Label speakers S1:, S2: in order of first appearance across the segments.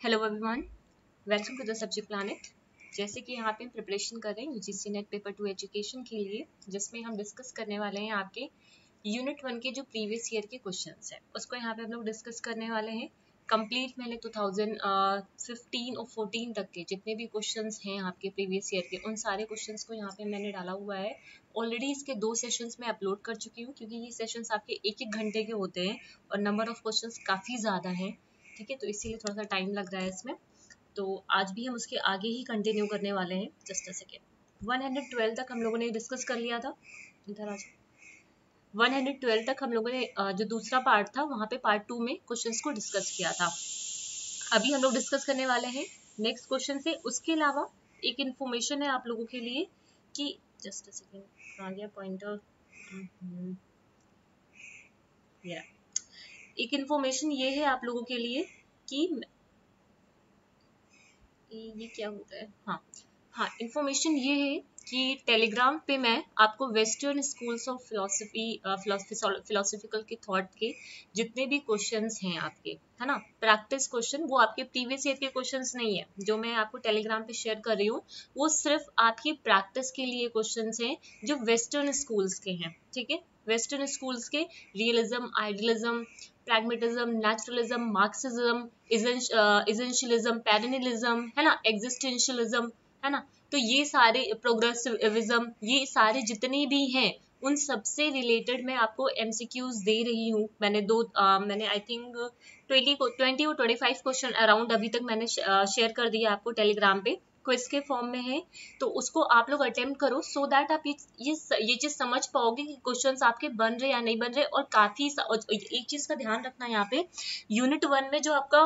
S1: Hello everyone welcome to the subject planet जैसे कि यहाँ पे हम प्रिपरेशन कर रहे हैं UGC NET paper two education के लिए, जिसमें हम डिस्कस करने वाले हैं आपके यूनिट वन के जो प्रीवियस ईयर के क्वेश्चंस हैं। उसको यहाँ पे हम लोग डिस्कस करने वाले हैं। कंप्लीट मैंने 2015 और 14 तक के जितने भी क्वेश्चन हैं आपके प्रीवियस ईयर के, उन सारे क्वेश्चन को यहाँ पे मैंने डाला हुआ है। ऑलरेडी इसके दो सेशंस में अपलोड कर चुकी हूँ, क्योंकि ये सेशंस आपके एक एक घंटे के होते हैं और नंबर ऑफ़ क्वेश्चन काफ़ी ज़्यादा हैं। ठीक है तो इसीलिए थोड़ा सा टाइम लग रहा है इसमें। तो आज भी हम उसके आगे ही कंटिन्यू करने वाले हैं जस्ट अ सेकेंड 112 तक हम लोगों ने डिस्कस कर लिया था। इधर आ जाओ। 112 तक हम लोगों ने जो दूसरा पार्ट था, वहाँ पे पार्ट टू में क्वेश्चंस को डिस्कस किया था। अभी हम लोग डिस्कस करने वाले हैं। नेक्स्ट क्वेश्चन से उसके अलावा एक इन्फॉर्मेशन है आप लोगों के लिए कि जस्ट अ सेकेंड आ गया पॉइंटर या एक इन्फॉर्मेशन ये है आप लोगों के लिए कि ये क्या होता है? हाँ हाँ इन्फॉर्मेशन ये है कि टेलीग्राम पे मैं आपको western schools of philosophy philosophical के थॉट के जितने भी क्वेश्चंस हैं आपके, है ना? प्रैक्टिस क्वेश्चन वो आपके प्रीवियस ईयर के क्वेश्चंस नहीं है। जो मैं आपको टेलीग्राम पे शेयर कर रही हूँ, वो सिर्फ़ आपकी प्रैक्टिस के लिए क्वेश्चंस हैं, जो वेस्टर्न स्कूल्स के हैं, ठीक है? वेस्टर्न स्कूल्स के realism idealism pragmatism, naturalism, Marxism, essentialism, perennialism, है ना existentialism, है ना? तो ये सारे प्रोग्रेसिविज्म ये सारे जितने भी हैं उन सबसे रिलेटेड मैं आपको एमसीक्यूज दे रही हूँ। मैंने दो आ, मैंने आई थिंक ट्वेंटी ट्वेंटी और ट्वेंटी फाइव क्वेश्चन अराउंड अभी तक मैंने शेयर कर दिया आपको टेलीग्राम पे। क्विज के फॉर्म में है तो उसको आप लोग अटेम्प्ट करो सो दैट आप ये ये चीज़ समझ पाओगे कि क्वेश्चंस आपके बन रहे या नहीं बन रहे और काफ़ी एक चीज़ का ध्यान रखना यहाँ पे यूनिट वन में जो आपका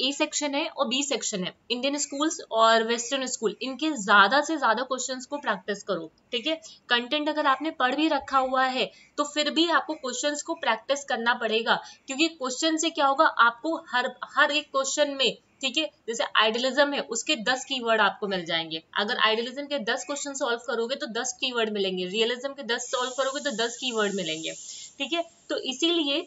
S1: ए सेक्शन है और बी सेक्शन है इंडियन स्कूल्स और वेस्टर्न स्कूल इनके ज़्यादा से ज़्यादा क्वेश्चन को प्रैक्टिस करो, ठीक है? कंटेंट अगर आपने पढ़ भी रखा हुआ है तो फिर भी आपको क्वेश्चन को प्रैक्टिस करना पड़ेगा, क्योंकि क्वेश्चन से क्या होगा, आपको हर हर एक क्वेश्चन में ठीक है? जैसे आइडियलिज्म है, उसके दस कीवर्ड आपको मिल जाएँगे। अगर आइडियलिज्म के दस क्वेश्चन सॉल्व करोगे तो दस कीवर्ड मिलेंगे। रियलिज्म के दस सॉल्व करोगे तो दस कीवर्ड मिलेंगे। ठीक है? तो इसीलिए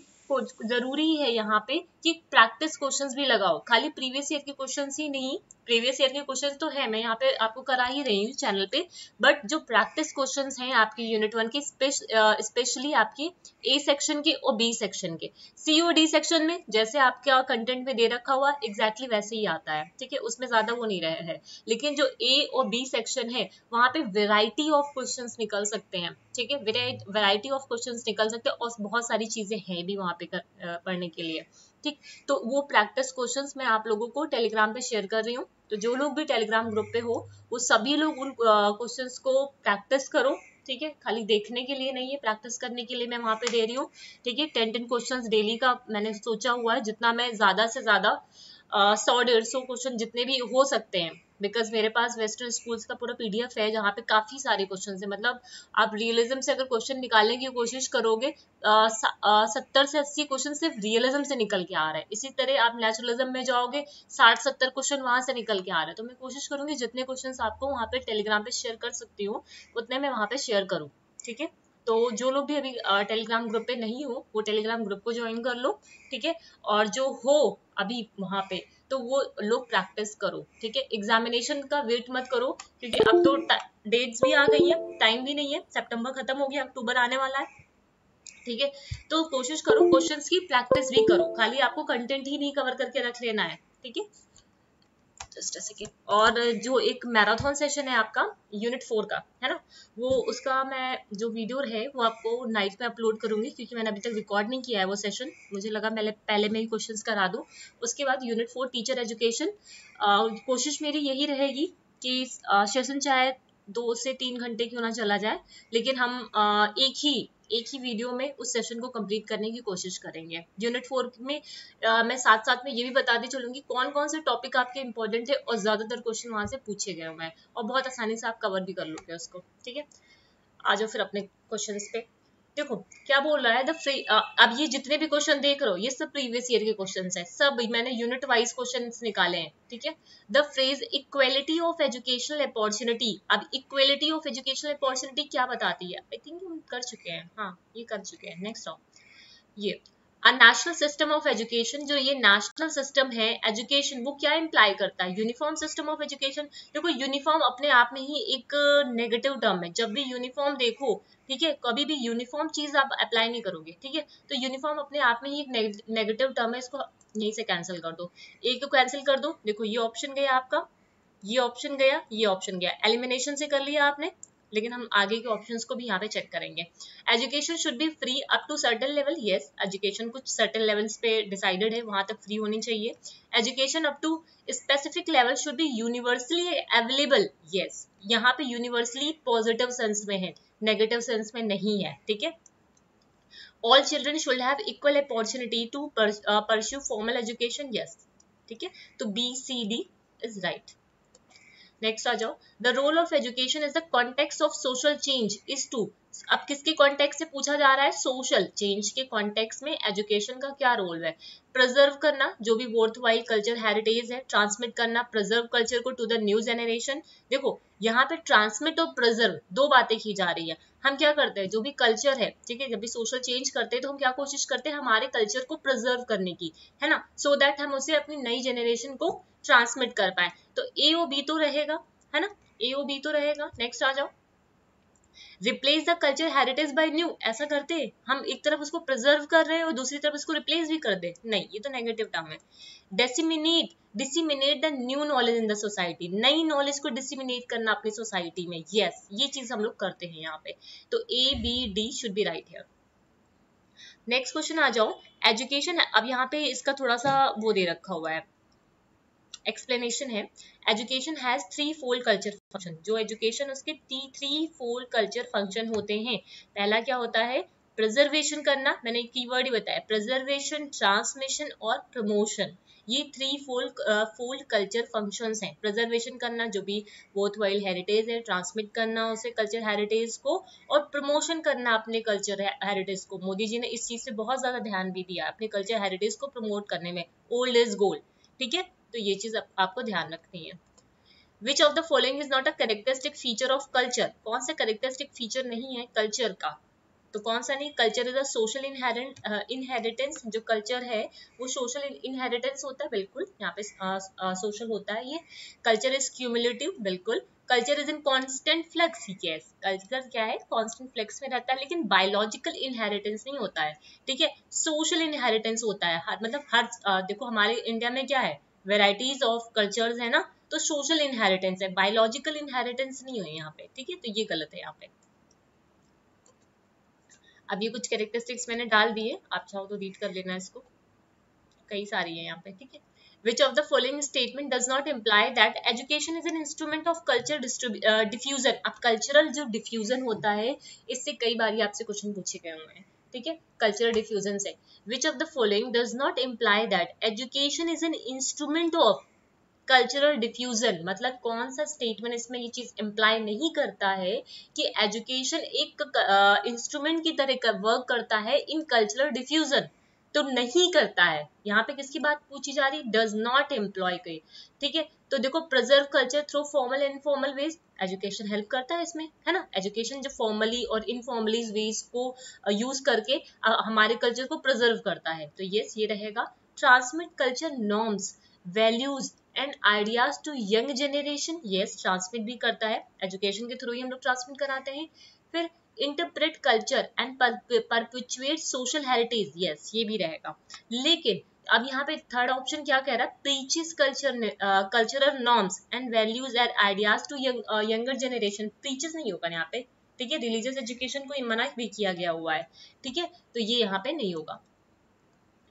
S1: ज़रूरी है यहाँ पे कि प्रैक्टिस क्वेश्चंस भी लगाओ। खाली प्रीवियस ईयर के क्वेश्चंस ही नहीं प्रीवियस ईयर के क्वेश्चन तो है, मैं यहाँ पे आपको करा ही रही हूँ चैनल पे। बट जो प्रैक्टिस क्वेश्चन हैं आपकी यूनिट वन के स्पेशली आपकी ए सेक्शन के और बी सेक्शन के। सी और डी सेक्शन में जैसे आपके कंटेंट में दे रखा हुआ एग्जैक्टली exactly वैसे ही आता है। ठीक है? उसमें ज़्यादा वो नहीं रहा है। लेकिन जो ए और बी सेक्शन है, वहाँ पे वेराइटी ऑफ़ क्वेश्चन निकल सकते हैं। ठीक है? वेराइटी ऑफ़ क्वेश्चन निकल सकते हैं और बहुत सारी चीज़ें हैं भी वहाँ पे पढ़ने के लिए। ठीक? तो वो प्रैक्टिस क्वेश्चन मैं आप लोगों को टेलीग्राम पे शेयर कर रही हूँ। तो जो लोग भी टेलीग्राम ग्रुप पे हो, वो सभी लोग उन क्वेश्चंस को प्रैक्टिस करो, ठीक है? खाली देखने के लिए नहीं है प्रैक्टिस करने के लिए मैं वहाँ पे दे रही हूँ। ठीक है? टेन टेन क्वेश्चंस डेली का मैंने सोचा हुआ है, जितना मैं ज़्यादा से ज़्यादा सौ, डेढ़ सौ क्वेश्चन जितने भी हो सकते हैं। बिकॉज़ मेरे पास वेस्टर्न स्कूल्स का पूरा पीडीएफ है, जहाँ पे काफ़ी सारे क्वेश्चन है। मतलब आप रियलिज्म से अगर क्वेश्चन निकालने की कोशिश करोगे सत्तर से अस्सी क्वेश्चन सिर्फ़ रियलिज्म से निकल के आ रहे हैं। इसी तरह आप नेचुरलिज्म में जाओगे, साठ, सत्तर क्वेश्चन वहाँ से निकल के आ रहे हैं। तो मैं कोशिश करूँगी जितने क्वेश्चन आपको वहाँ पे टेलीग्राम पे शेयर कर सकती हूँ, उतने मैं वहाँ पे शेयर करूँ। ठीक है? तो जो लोग भी अभी टेलीग्राम ग्रुप पे नहीं हो, वो टेलीग्राम ग्रुप को ज्वाइन कर लो। ठीक है? और जो हो अभी वहाँ पे तो वो लोग प्रैक्टिस करो, ठीक है? एग्जामिनेशन का वेट मत करो, क्योंकि अब तो डेट्स भी आ गई है टाइम भी नहीं है सितंबर खत्म हो गया अक्टूबर आने वाला है, ठीक है? तो कोशिश करो क्वेश्चंस की प्रैक्टिस भी करो, खाली आपको कंटेंट ही नहीं कवर करके रख लेना है, ठीक है? जस्ट अ सेकेंड और जो एक मैराथन सेशन है आपका यूनिट फोर का, है ना? वो उसका मैं जो वीडियो है, वो आपको नाइट में अपलोड करूँगी, क्योंकि मैंने अभी तक रिकॉर्ड नहीं किया है वो सेशन मुझे लगा मैं पहले मैं ही क्वेश्चन करा दूँ। उसके बाद यूनिट फोर टीचर एजुकेशन कोशिश मेरी यही रहेगी कि सेशन चाहे दो से तीन घंटे क्यों ना चला जाए, लेकिन हम एक ही एक ही वीडियो में उस सेशन को कंप्लीट करने की कोशिश करेंगे। यूनिट फोर में आ, मैं साथ साथ में ये भी बताती चलूँगी कौन कौन से टॉपिक आपके इंपॉर्टेंट थे और ज़्यादातर क्वेश्चन वहाँ से पूछे गए हुए हैं। और बहुत आसानी से आप कवर भी कर लोगे उसको ठीक है? आ जाओ फिर अपने क्वेश्चन पे। देखो, क्या बोल रहा है? द फ्री अब ये जितने भी क्वेश्चन देख रहे हो, ये सब प्रीवियस ईयर के क्वेश्चन है। सब मैंने यूनिट वाइज क्वेश्चन निकाले हैं, ठीक है? The phrase equality of educational opportunity अब इक्वेलिटी ऑफ़ एजुकेशनल अपॉर्चुनिटी क्या बताती है? आई थिंक हम कर चुके हैं। हाँ ये कर चुके हैं। नेक्स्ट ऑफ़ ये। नेशनल सिस्टम ऑफ़ एजुकेशन जो ये नेशनल सिस्टम है एजुकेशन वो क्या इंप्लाई करता है? यूनिफॉर्म सिस्टम ऑफ़ एजुकेशन देखो यूनिफॉर्म अपने आप में ही एक नेगेटिव टर्म है। जब भी यूनिफॉर्म देखो, ठीक है, कभी भी यूनिफॉर्म चीज़ आप अप्लाई नहीं करोगे, ठीक है? तो यूनिफॉर्म अपने आप में ही एक नेगेटिव टर्म है, इसको यहीं से कैंसिल कर दो। एक कैंसिल कर दो। देखो, ये ऑप्शन गया आपका, ये ऑप्शन गया, ये ऑप्शन गया। एलिमिनेशन से कर लिया आपने। लेकिन हम आगे के ऑप्शंस को भी यहाँ पे चेक करेंगे। Education should be free up to certain level yes education कुछ सर्टन लेवल्स पे डिसाइडेड है, वहाँ तक फ्री होनी चाहिए। Education up to specific level should be universally available yes यहाँ पे यूनिवर्सली पॉजिटिव सेंस में है नेगेटिव सेंस में नहीं है, ठीक है? All children should have equal opportunity to pursue formal education yes ठीक है? तो B C D is right next आ जाओ। The role of education is the context of social change is to अब किसके कॉन्टेक्स से पूछा जा रहा है? सोशल चेंज के कॉन्टेक्स में एजुकेशन का क्या रोल है? प्रिजर्व करना, जो भी वर्थ वाइल कल्चर हेरिटेज है ट्रांसमिट करना प्रिजर्व कल्चर को टू द न्यू जनरेशन देखो, यहाँ पे ट्रांसमिट और प्रिजर्व दो बातें की जा रही है। हम क्या करते हैं? जो भी कल्चर है, ठीक है, जब भी सोशल चेंज करते हैं तो हम क्या कोशिश करते हैं? हमारे कल्चर को प्रिजर्व करने की, है ना? सो so दैट हम उसे अपनी नई जनरेशन को ट्रांसमिट कर पाए। तो ए ओ बी तो रहेगा, है ना? ए ओ बी तो रहेगा। नेक्स्ट आ जाओ। Replace the culture heritage by new ऐसा करते हम एक तरफ़ उसको प्रिजर्व कर रहे हैं और दूसरी तरफ़ उसको रिप्लेस भी कर दे। नहीं ये तो नेगेटिव टर्म है। Disseminate disseminate the new knowledge in the society नई नॉलेज को डिसिमिनेट करना अपनी सोसाइटी में। यस yes, ये चीज़ हम लोग करते हैं यहाँ पे। तो A B D should be right here next question आ जाओ। एजुकेशन अब यहाँ पे इसका थोड़ा सा वो दे रखा हुआ है। एक्सप्लेनेशन है education has threefold culture function जो एजुकेशन उसके थ्री फोल्ड कल्चर फ़ंक्शन होते हैं। पहला क्या होता है? प्रिजर्वेशन करना। मैंने कीवर्ड ही बताया। प्रिजर्वेशन ट्रांसमिशन और प्रमोशन ये three fold fold culture functions हैं। प्रिजर्वेशन करना जो भी बोथ वाइल हेरिटेज है ट्रांसमिट करना उसे कल्चर हेरिटेज को। और प्रमोशन करना अपने कल्चर हेरिटेज को। मोदी जी ने इस चीज़ से बहुत ज़्यादा ध्यान भी दिया अपने कल्चर हेरिटेज को प्रमोट करने में। ओल्ड इज़ गोल्ड ठीक है? तो ये चीज़ आप, आपको ध्यान रखनी है। Which of the following is not a characteristic feature of culture कौन सा करेक्टरिस्टिक फीचर नहीं है कल्चर का? तो कौन सा नहीं? Culture is a social inherent inheritance जो कल्चर है वो सोशल इनहेरिटेंस होता है बिल्कुल। यहाँ पे सोशल uh, uh, होता है ये। कल्चर इज़ क्यूमुलेटिव बिल्कुल। Culture is in constant flux yes culture क्या है? कॉन्स्टेंट फ्लक्स में रहता है लेकिन बायोलॉजिकल इनहेरिटेंस नहीं होता है। ठीक है? सोशल इनहेरिटेंस होता है। हर मतलब हर uh, देखो हमारे इंडिया में क्या है? वेराइटीज ऑफ़ कल्चर्स है ना तो सोशल इनहेरिटेंस है बायोलॉजिकल इनहेरिटेंस नहीं है यहाँ पे ठीक है? तो ये गलत है यहाँ पे। अब ये कुछ कैरेक्टरिस्टिक्स मैंने डाल दिए आप चाहो तो रीड कर लेना इसको। कई सारी है यहाँ पे ठीक है? Of the following statement does not imply that education is an instrument of culture uh, diffusion? अब cultural जो diffusion होता है इससे कई बार आपसे क्वेश्चन पूछे गए हुए हैं। ठीक है? कल्चरल डिफ्यूजन से which of the following does not imply that education is an instrument of cultural diffusion मतलब कौन सा स्टेटमेंट इसमें ये चीज़ इम्प्लाई नहीं करता है कि एजुकेशन एक इंस्ट्रूमेंट की तरह वर्क करता है इन कल्चरल डिफ्यूजन तो नहीं करता है। यहाँ पे किसकी बात पूछी जा रही? डज नॉट एम्प्लॉय कही ठीक है? तो देखो preserve culture through formal and informal ways education help करता है इसमें, है ना? एजुकेशन जो फॉर्मली और इनफॉर्मली वेज को यूज़ करके हमारे कल्चर को प्रिजर्व करता है। तो यस ये रहेगा। Transmit culture norms values and ideas to young generation yes transmit भी करता है। एजुकेशन के थ्रू ही हम लोग ट्रांसमिट कराते हैं। फिर interpret culture and perpetuate social heritage yes ये भी रहेगा। लेकिन अब यहाँ पे थर्ड ऑप्शन क्या कह रहा है? Preaches culture cultural norms and values and ideas to younger generation preaches नहीं होगा यहाँ पे। ठीक है? रिलीजियस एजुकेशन को मना भी किया गया हुआ है। ठीक है? तो ये यहाँ पे नहीं होगा।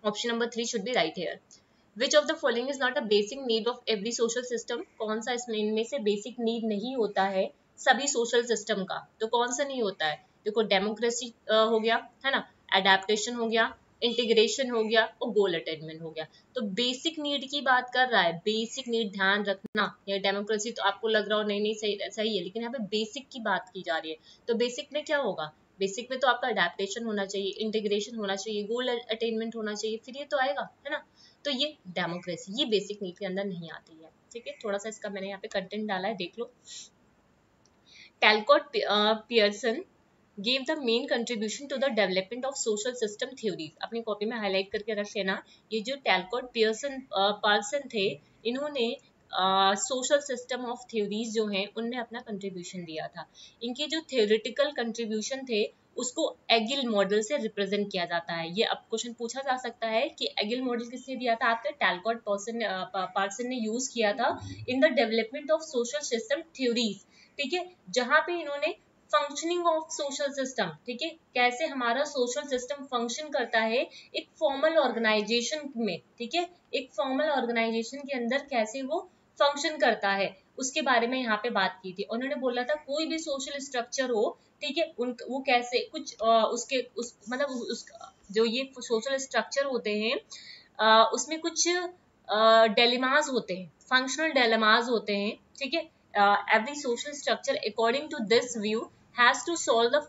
S1: Option number three should be right here which of the following is not a basic need of every social system कौन सा इसमें, इनमें से बेसिक नीड नहीं होता है सभी सोशल सिस्टम का? तो कौन सा नहीं होता है? देखो डेमोक्रेसी हो गया, है ना? एडेप्टेशन हो गया इंटीग्रेशन हो गया और गोल अटेनमेंट हो गया। तो बेसिक नीड की बात कर रहा है बेसिक नीड ध्यान रखना, ये डेमोक्रेसी तो आपको लग रहा हो नहीं नहीं, सही सही है, लेकिन यहाँ पे बेसिक की बात की जा रही है। तो बेसिक में क्या होगा? बेसिक में तो आपका अडेप्टेशन होना चाहिए इंटीग्रेशन होना चाहिए गोल अटेनमेंट होना चाहिए, फिर ये तो आएगा, है ना? तो ये डेमोक्रेसी ये बेसिक नीड के अंदर नहीं आती है, ठीक है? थोड़ा सा इसका मैंने यहाँ पे कंटेंट डाला है, देख लो। Talcott Parsons gave the main contribution to the development of social system theories. अपनी कॉपी में हाईलाइट करके रख लेना। ये जो टैलकॉट पियर्सन पार्सन थे, इन्होंने सोशल सिस्टम ऑफ़ थ्योरीज जो हैं उनमें अपना कंट्रीब्यूशन दिया था। इनके जो थ्योरिटिकल कंट्रीब्यूशन थे, उसको एगिल मॉडल से रिप्रेजेंट किया जाता है। ये अब क्वेश्चन पूछा जा सकता है कि एगिल मॉडल किसने दिया था? आपके टैलकॉट पर्सन पार्सन ने यूज़ किया था in the development of social system theories ठीक है? जहाँ पे इन्होंने फंक्शनिंग ऑफ़ सोशल सिस्टम ठीक है? कैसे हमारा सोशल सिस्टम फ़ंक्शन करता है एक फॉर्मल ऑर्गेनाइजेशन में ठीक है? एक फॉर्मल ऑर्गेनाइजेशन के अंदर कैसे वो फ़ंक्शन करता है उसके बारे में यहाँ पे बात की थी। उन्होंने बोला था कोई भी सोशल स्ट्रक्चर हो ठीक है उन वो कैसे कुछ आ, उसके उस मतलब उस जो ये सोशल स्ट्रक्चर होते हैं आ, उसमें कुछ डेलिमाज होते हैं फंक्शनल डेलिमाज होते हैं ठीक है? Every social structure according to this view has to solve the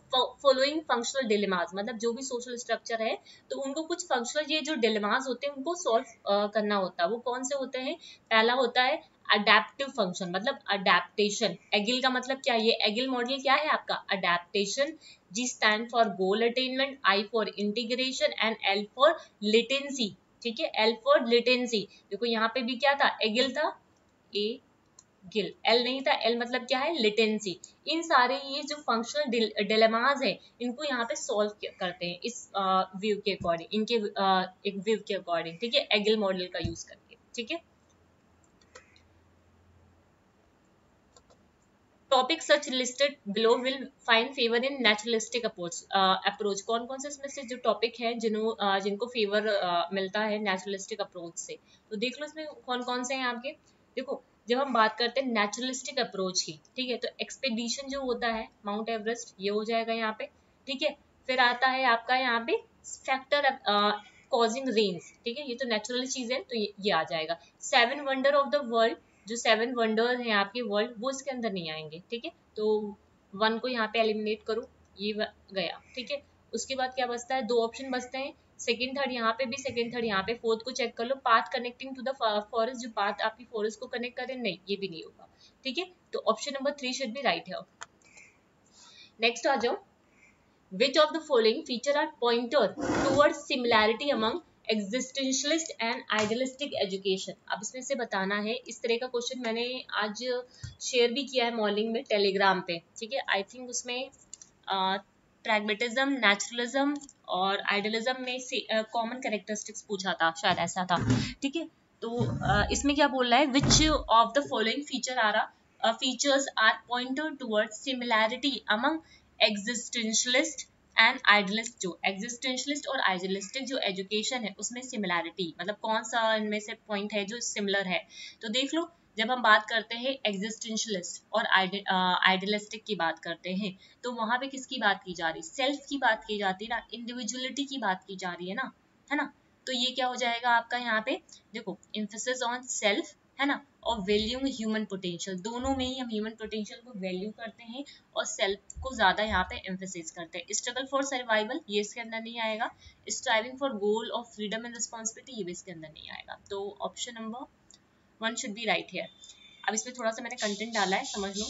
S1: following functional dilemmas मतलब जो भी सोशल स्ट्रक्चर है तो उनको कुछ फंक्शनल ये जो डिलेमाज होते हैं, उनको सॉल्व करना होता है। वो कौन से होते हैं? पहला होता है अडेप्टिव फ़ंक्शन मतलब अडेप्टेशन एगिल का मतलब क्या है? एगिल मॉडल क्या है आपका? Adaptation G stand for goal attainment I for integration and L for latency ठीक है? एल फॉर लिटेंसी देखो यहाँ पे भी क्या था? एगिल था? ए गिल एल नहीं था एल मतलब क्या है? लिटेंसी इन सारे ये जो फंक्शनल डिलेमाज है इनको यहाँ पे सॉल्व करते हैं इस व्यू के अकॉर्डिंग इनके एक व्यू के अकॉर्डिंग ठीक है? एगिल मॉडल का यूज़ करके ठीक है? Topic such listed below will find favour in naturalistic approach approach कौन कौन से इसमें से जो टॉपिक है जिन्हों uh, जिनको फेवर uh, मिलता है नेचुरलिस्टिक अप्रोच से? तो देख लो इसमें कौन कौन से हैं आपके? देखो जब हम बात करते हैं नेचुरलिस्टिक अप्रोच की ठीक है तो एक्सपेडिशन जो होता है माउंट एवरेस्ट ये हो जाएगा यहाँ पे ठीक है फिर आता है आपका यहाँ पे फैक्टर कॉजिंग रेन्स ठीक है ये तो नेचुरल चीज़ है तो ये, ये आ जाएगा। Seven wonder of the world जो सेवन वंडर हैं आपके वर्ल्ड वो इसके अंदर नहीं आएँगे ठीक है तो वन को यहाँ पे एलिमिनेट करो ये गया ठीक है उसके बाद क्या बचता है दो ऑप्शन बचते हैं सेकंड थर्ड यहाँ पे भी सेकंड थर्ड यहाँ पे फोर्थ को चेक कर लो path connecting to the forest जो पाथ आपकी फॉरेस्ट को कनेक्ट करे नहीं, ये भी नहीं होगा, ठीक है? तो option number three should be right है नेक्स्ट आ जाओ. Which of the following feature are pointer toward similarity among existentialist and idealistic education अब इसमें से बताना है, इस तरह का क्वेश्चन मैंने आज शेयर भी किया है मॉर्निंग में टेलीग्राम पे, ठीक है? आई थिंक उसमें प्रैग्मेटिज्म नेचुरलिज्म और आइडियलिज्म में से कॉमन कैरेक्टरिस्टिक्स पूछा था शायद ऐसा था। ठीक है? तो uh, इसमें क्या बोल रहा है? Which of the following feature आ रहा features are pointer toward similarity among existentialist and idealist जो एग्जिस्टेंशलिस्ट और आइडियलिस्टिक जो एजुकेशन है उसमें सिमिलैरिटी मतलब कौन सा इनमें से पॉइंट है जो सिमिलर है? तो देख लो जब हम बात करते हैं एग्जिस्टेंशलिस्ट और आइडियलिस्टिक की बात करते हैं तो वहाँ पे किसकी बात की जा रही? है सेल्फ की बात की जाती है ना? इंडिविजुअलिटी की बात की जा रही है ना? है ना? तो ये क्या हो जाएगा आपका यहाँ पे? देखो इम्फोसिस ऑन सेल्फ है ना? और वैल्यू ह्यूमन पोटेंशियल दोनों में ही हम ह्यूमन पोटेंशियल को वैल्यू करते हैं और सेल्फ को ज़्यादा यहाँ पे एम्फोसिस करते हैं. स्ट्रगल फॉर सर्वाइवल ये इसके अंदर नहीं आएगा. Striving for goal of freedom and responsibility ये भी इसके अंदर नहीं आएगा. तो option number one should be right here अब इसमें थोड़ा सा मैंने कंटेंट डाला है, समझ लो।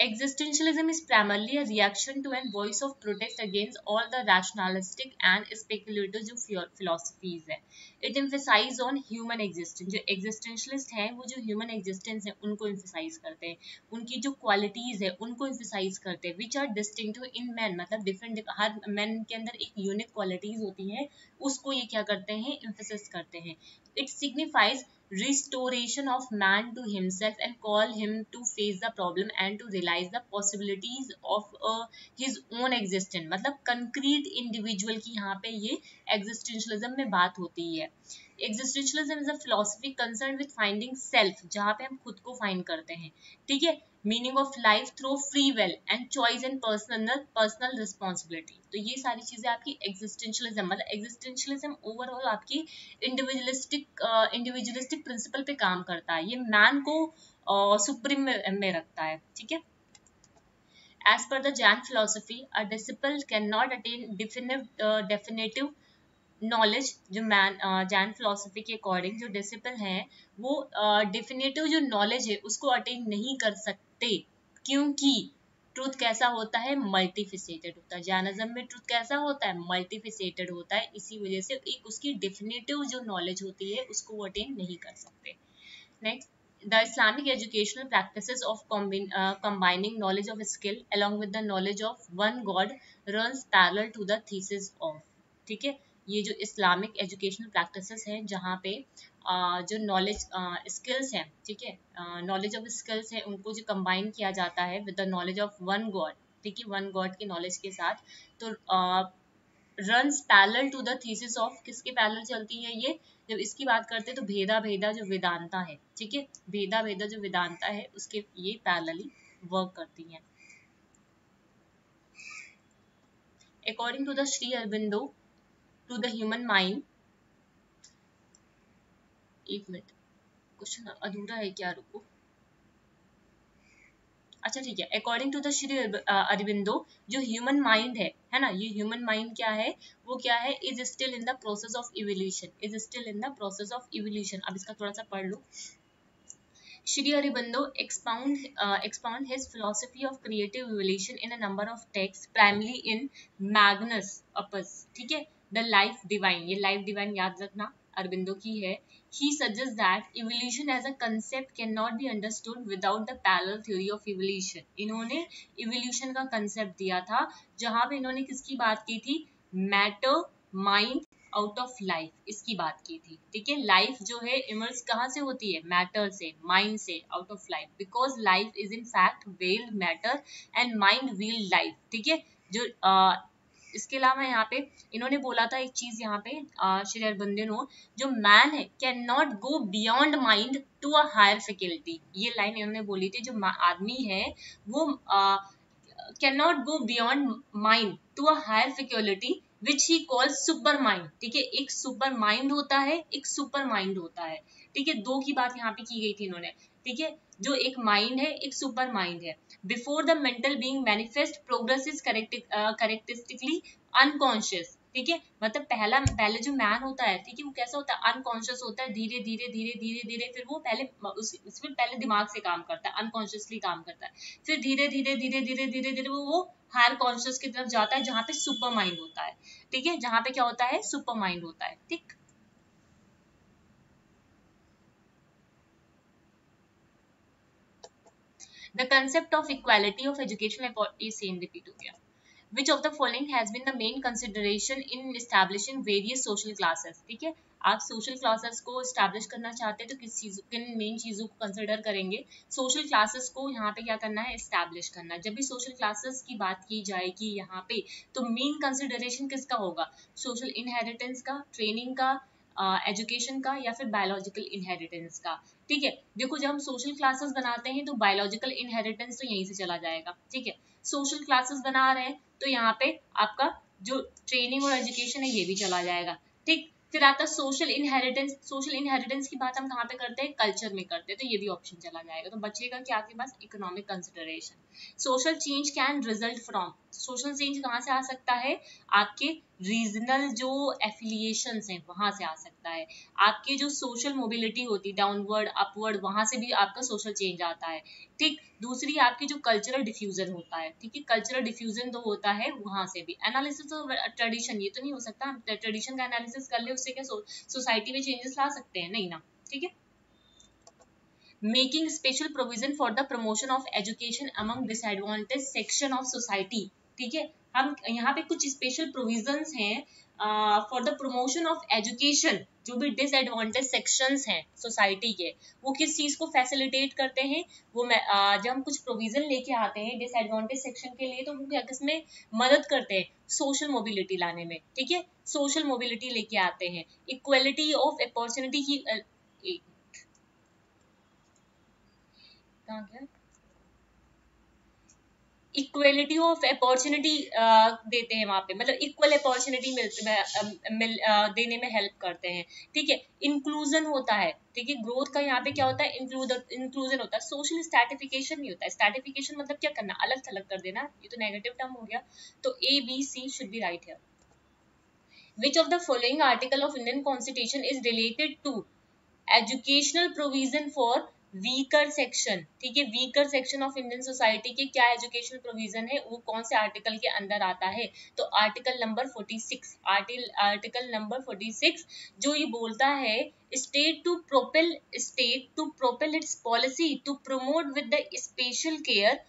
S1: Existentialism is primarily a reaction to and voice of protest against all the rationalistic and speculative जो philosophies है. It emphasize on human existence. जो existentialist हैं वो जो human existence है उनको emphasize करते हैं उनकी जो qualities है उनको emphasize करते हैं which are distinctive in men मतलब different हर men के अंदर एक unique qualities होती हैं उसको ये क्या करते हैं emphasize करते हैं It signifies restoration of man to himself and call him to face the problem and to realize the possibilities of uh, his own existence मतलब concrete individual की यहाँ पे ये existentialism में बात होती है existentialism is a philosophy concerned with finding self जहाँ पे हम खुद को find करते हैं ठीक है meaning of life through free will and choice and personal personal responsibility तो ये सारी चीज़ें आपकी एग्जिस्टेंशियलिज्म मतलब एग्जिस्टेंशियलिज्म ओवरऑल आपकी इंडिविजुअलिस्टिक इंडिविजुअलिस्टिक प्रिंसिपल पे काम करता है। ये मैन को सुप्रीम uh, में, में रखता है ठीक है? As per the Jan philosophy, a disciple cannot attain definitive, uh, definitive knowledge जो मैन जैन फिलोसफी के अकॉर्डिंग जो डिसिपल है वो डेफिनेटिव uh, जो नॉलेज है उसको अटेन नहीं कर सकते। सकते क्योंकि ट्रूथ कैसा होता है? मल्टीफिसेटेड होता है। जानाजम में ट्रूथ कैसा होता है? मल्टीफिसेटेड होता है। इसी वजह से एक उसकी डेफिनेटिव जो नॉलेज होती है, उसको वो अटेन नहीं कर सकते। Next the Islamic educational practice of combining knowledge of skill along with the knowledge of one God runs parallel to the of ठीक है? ये जो इस्लामिक एजुकेशनल प्रैक्टिस हैं, जहाँ पे जो नॉलेज स्किल्स हैं, ठीक है? नॉलेज ऑफ़ स्किल्स है, उनको जो कंबाइन किया जाता है with the knowledge of one God ठीक है? वन गॉड के नॉलेज के साथ तो run parallel to the thesis of किसके पैरल चलती है ये? जब इसकी बात करते हैं तो भेदा भेदा जो वेदांता है, ठीक है? भेदा भेदा जो वेदांता है, उसके ये पैरलली वर्क करती हैं। According to the Shri Aurobindo to the human mind एक मिनट। क्वेश्चन अधूरा है क्या? रुको। अच्छा ठीक है। According to the Shri Aurobindo जो ह्यूमन माइंड है है ना? ये ह्यूमन माइंड क्या है? वो क्या है? Is still in the process of evolution is still in the process of evolution अब इसका थोड़ा सा पढ़ लो। Aurobindo expound uh, expound his philosophy of creative evolution in a number of texts, primarily in Magnus Opus. ठीक है? The life divine ये life divine याद रखना अरबिंदो की है। He suggests that evolution as a concept cannot be understood without the parallel theory of evolution इन्होंने evolution का concept दिया था जहाँ पे इन्होंने किसकी बात की थी matter mind out of life इसकी बात की थी ठीक है लाइफ जो है इमर्स कहाँ से होती है मैटर से माइंड से out of life because life is in fact veiled matter and mind veiled life ठीक है जो इसके अलावा यहाँ पे इन्होंने बोला था एक चीज़ यहाँ पे श्री अरबंदनो जो मैन है can not go beyond mind to a higher faculty ये लाइन इन्होंने बोली थी, जो आदमी है, वो can not go beyond mind to a higher faculty which he call super mind ठीक है, एक सुपर माइंड होता है, एक सुपर माइंड होता है. ठीक है, दो की बात यहाँ पे की गई थी इन्होंने. ठीक है? जो एक माइंड है एक सुपर माइंड है. Before the mental being manifest progress is characteristically unconscious ठीक है? मतलब पहला पहले जो मैन होता है ठीक है वो कैसा होता है? अनकॉन्शियस होता है धीरे धीरे धीरे धीरे धीरे फिर वो पहले उस, उसमें पहले दिमाग से काम करता है अनकॉन्शियसली काम करता है. फिर धीरे धीरे धीरे धीरे धीरे धीरे वो वो हायर कॉन्शियस की तरफ़ जाता है जहाँ पे सुपर माइंड होता है. ठीक है? जहाँ पे क्या होता है? सुपर माइंड होता है. ठीक? The concept of equality of educational is same repeat हो गया. Which of the following has been the main consideration in establishing various social classes? ठीक है आप सोशल क्लासेस को स्टैब्लिश करना चाहते हैं तो किस चीज़ किन मेन चीज़ों को कंसिडर करेंगे सोशल क्लासेस को यहाँ पे क्या करना है स्टैब्लिश करना जब भी सोशल क्लासेस की बात की जाएगी यहाँ पे तो मेन कंसिडरेशन किसका होगा सोशल इनहेरिटेंस का ट्रेनिंग का एजुकेशन का या फिर बायोलॉजिकल इनहेरिटेंस का। ठीक है? देखो, जब हम सोशल क्लासेस बनाते हैं तो बायोलॉजिकल इनहेरिटेंस तो यहीं से चला जाएगा। ठीक है? सोशल क्लासेस बना रहे हैं तो यहाँ पे आपका जो ट्रेनिंग और एजुकेशन है, ये भी चला जाएगा। ठीक? फिर आता सोशल इनहेरिटेंस सोशल इनहेरिटेंस की बात हम कहाँ पे करते हैं? कल्चर में करते हैं तो ये भी ऑप्शन चला जाएगा। तो बचेगा क्या आपके पास? Economic consideration social change can result from social change कहाँ से आ सकता है? आपके रीजनल जो एफिलिएशन है, वहाँ से आ सकता है। आपके जो सोशल मोबिलिटी होती है डाउनवर्ड अपवर्ड वहाँ से भी आपका सोशल चेंज आता है। ठीक, दूसरी आपकी जो कल्चरल डिफ्यूजन होता है, ठीक है कल्चरल डिफ्यूजन तो होता है वहाँ से भी। एनालिसिस तो ट्रेडिशन ये तो नहीं हो सकता, हम ट्रेडिशन का एनालिसिस कर ले, उससे क्या सोसाइटी में चेंजेस ला सकते हैं, नहीं ना, ठीक है? Making special provision for the promotion of education among section of society ठीक है? हम यहाँ पे कुछ स्पेशल प्रोविजंस हैं for the promotion of education जो भी डिसएडवांटेज सेक्शंस हैं सोसाइटी के वो किस चीज़ को फैसिलिटेट करते हैं? वो uh, जब हम कुछ प्रोविज़न लेके आते हैं डिसएडवांटेज सेक्शन के लिए तो वो क्या किसमें? मदद करते हैं सोशल मोबिलिटी लाने में ठीक है? सोशल मोबिलिटी लेके आते हैं। इक्वलिटी ऑफ़ अपॉर्चुनिटी की कहाँ गया? इक्वलिटी ऑफ़ अपॉर्चुनिटी देते हैं वहाँ पे। मतलब इक्वल अपॉर्चुनिटी मिलते मिल, देने में हेल्प करते हैं। ठीक है? इंक्लूजन होता है। ठीक है? ग्रोथ का यहाँ पे क्या होता है? इंक्लूजन होता है। सोशल स्टैटिफिकेशन नहीं होता है। स्टैटिफिकेशन मतलब क्या करना? अलग थलग कर देना। ये तो नेगेटिव टर्म हो गया। तो A B C should be right है which of the following article of Indian constitution is related to educational provision for weaker section ठीक है weaker section of Indian society के क्या एजुकेशन प्रोविज़न है, वो कौन से आर्टिकल के अंदर आता है? तो आर्टिकल नंबर 46 आर्टिकल नंबर 46 जो ये बोलता है state to propel state to propel its policy to promote with the special care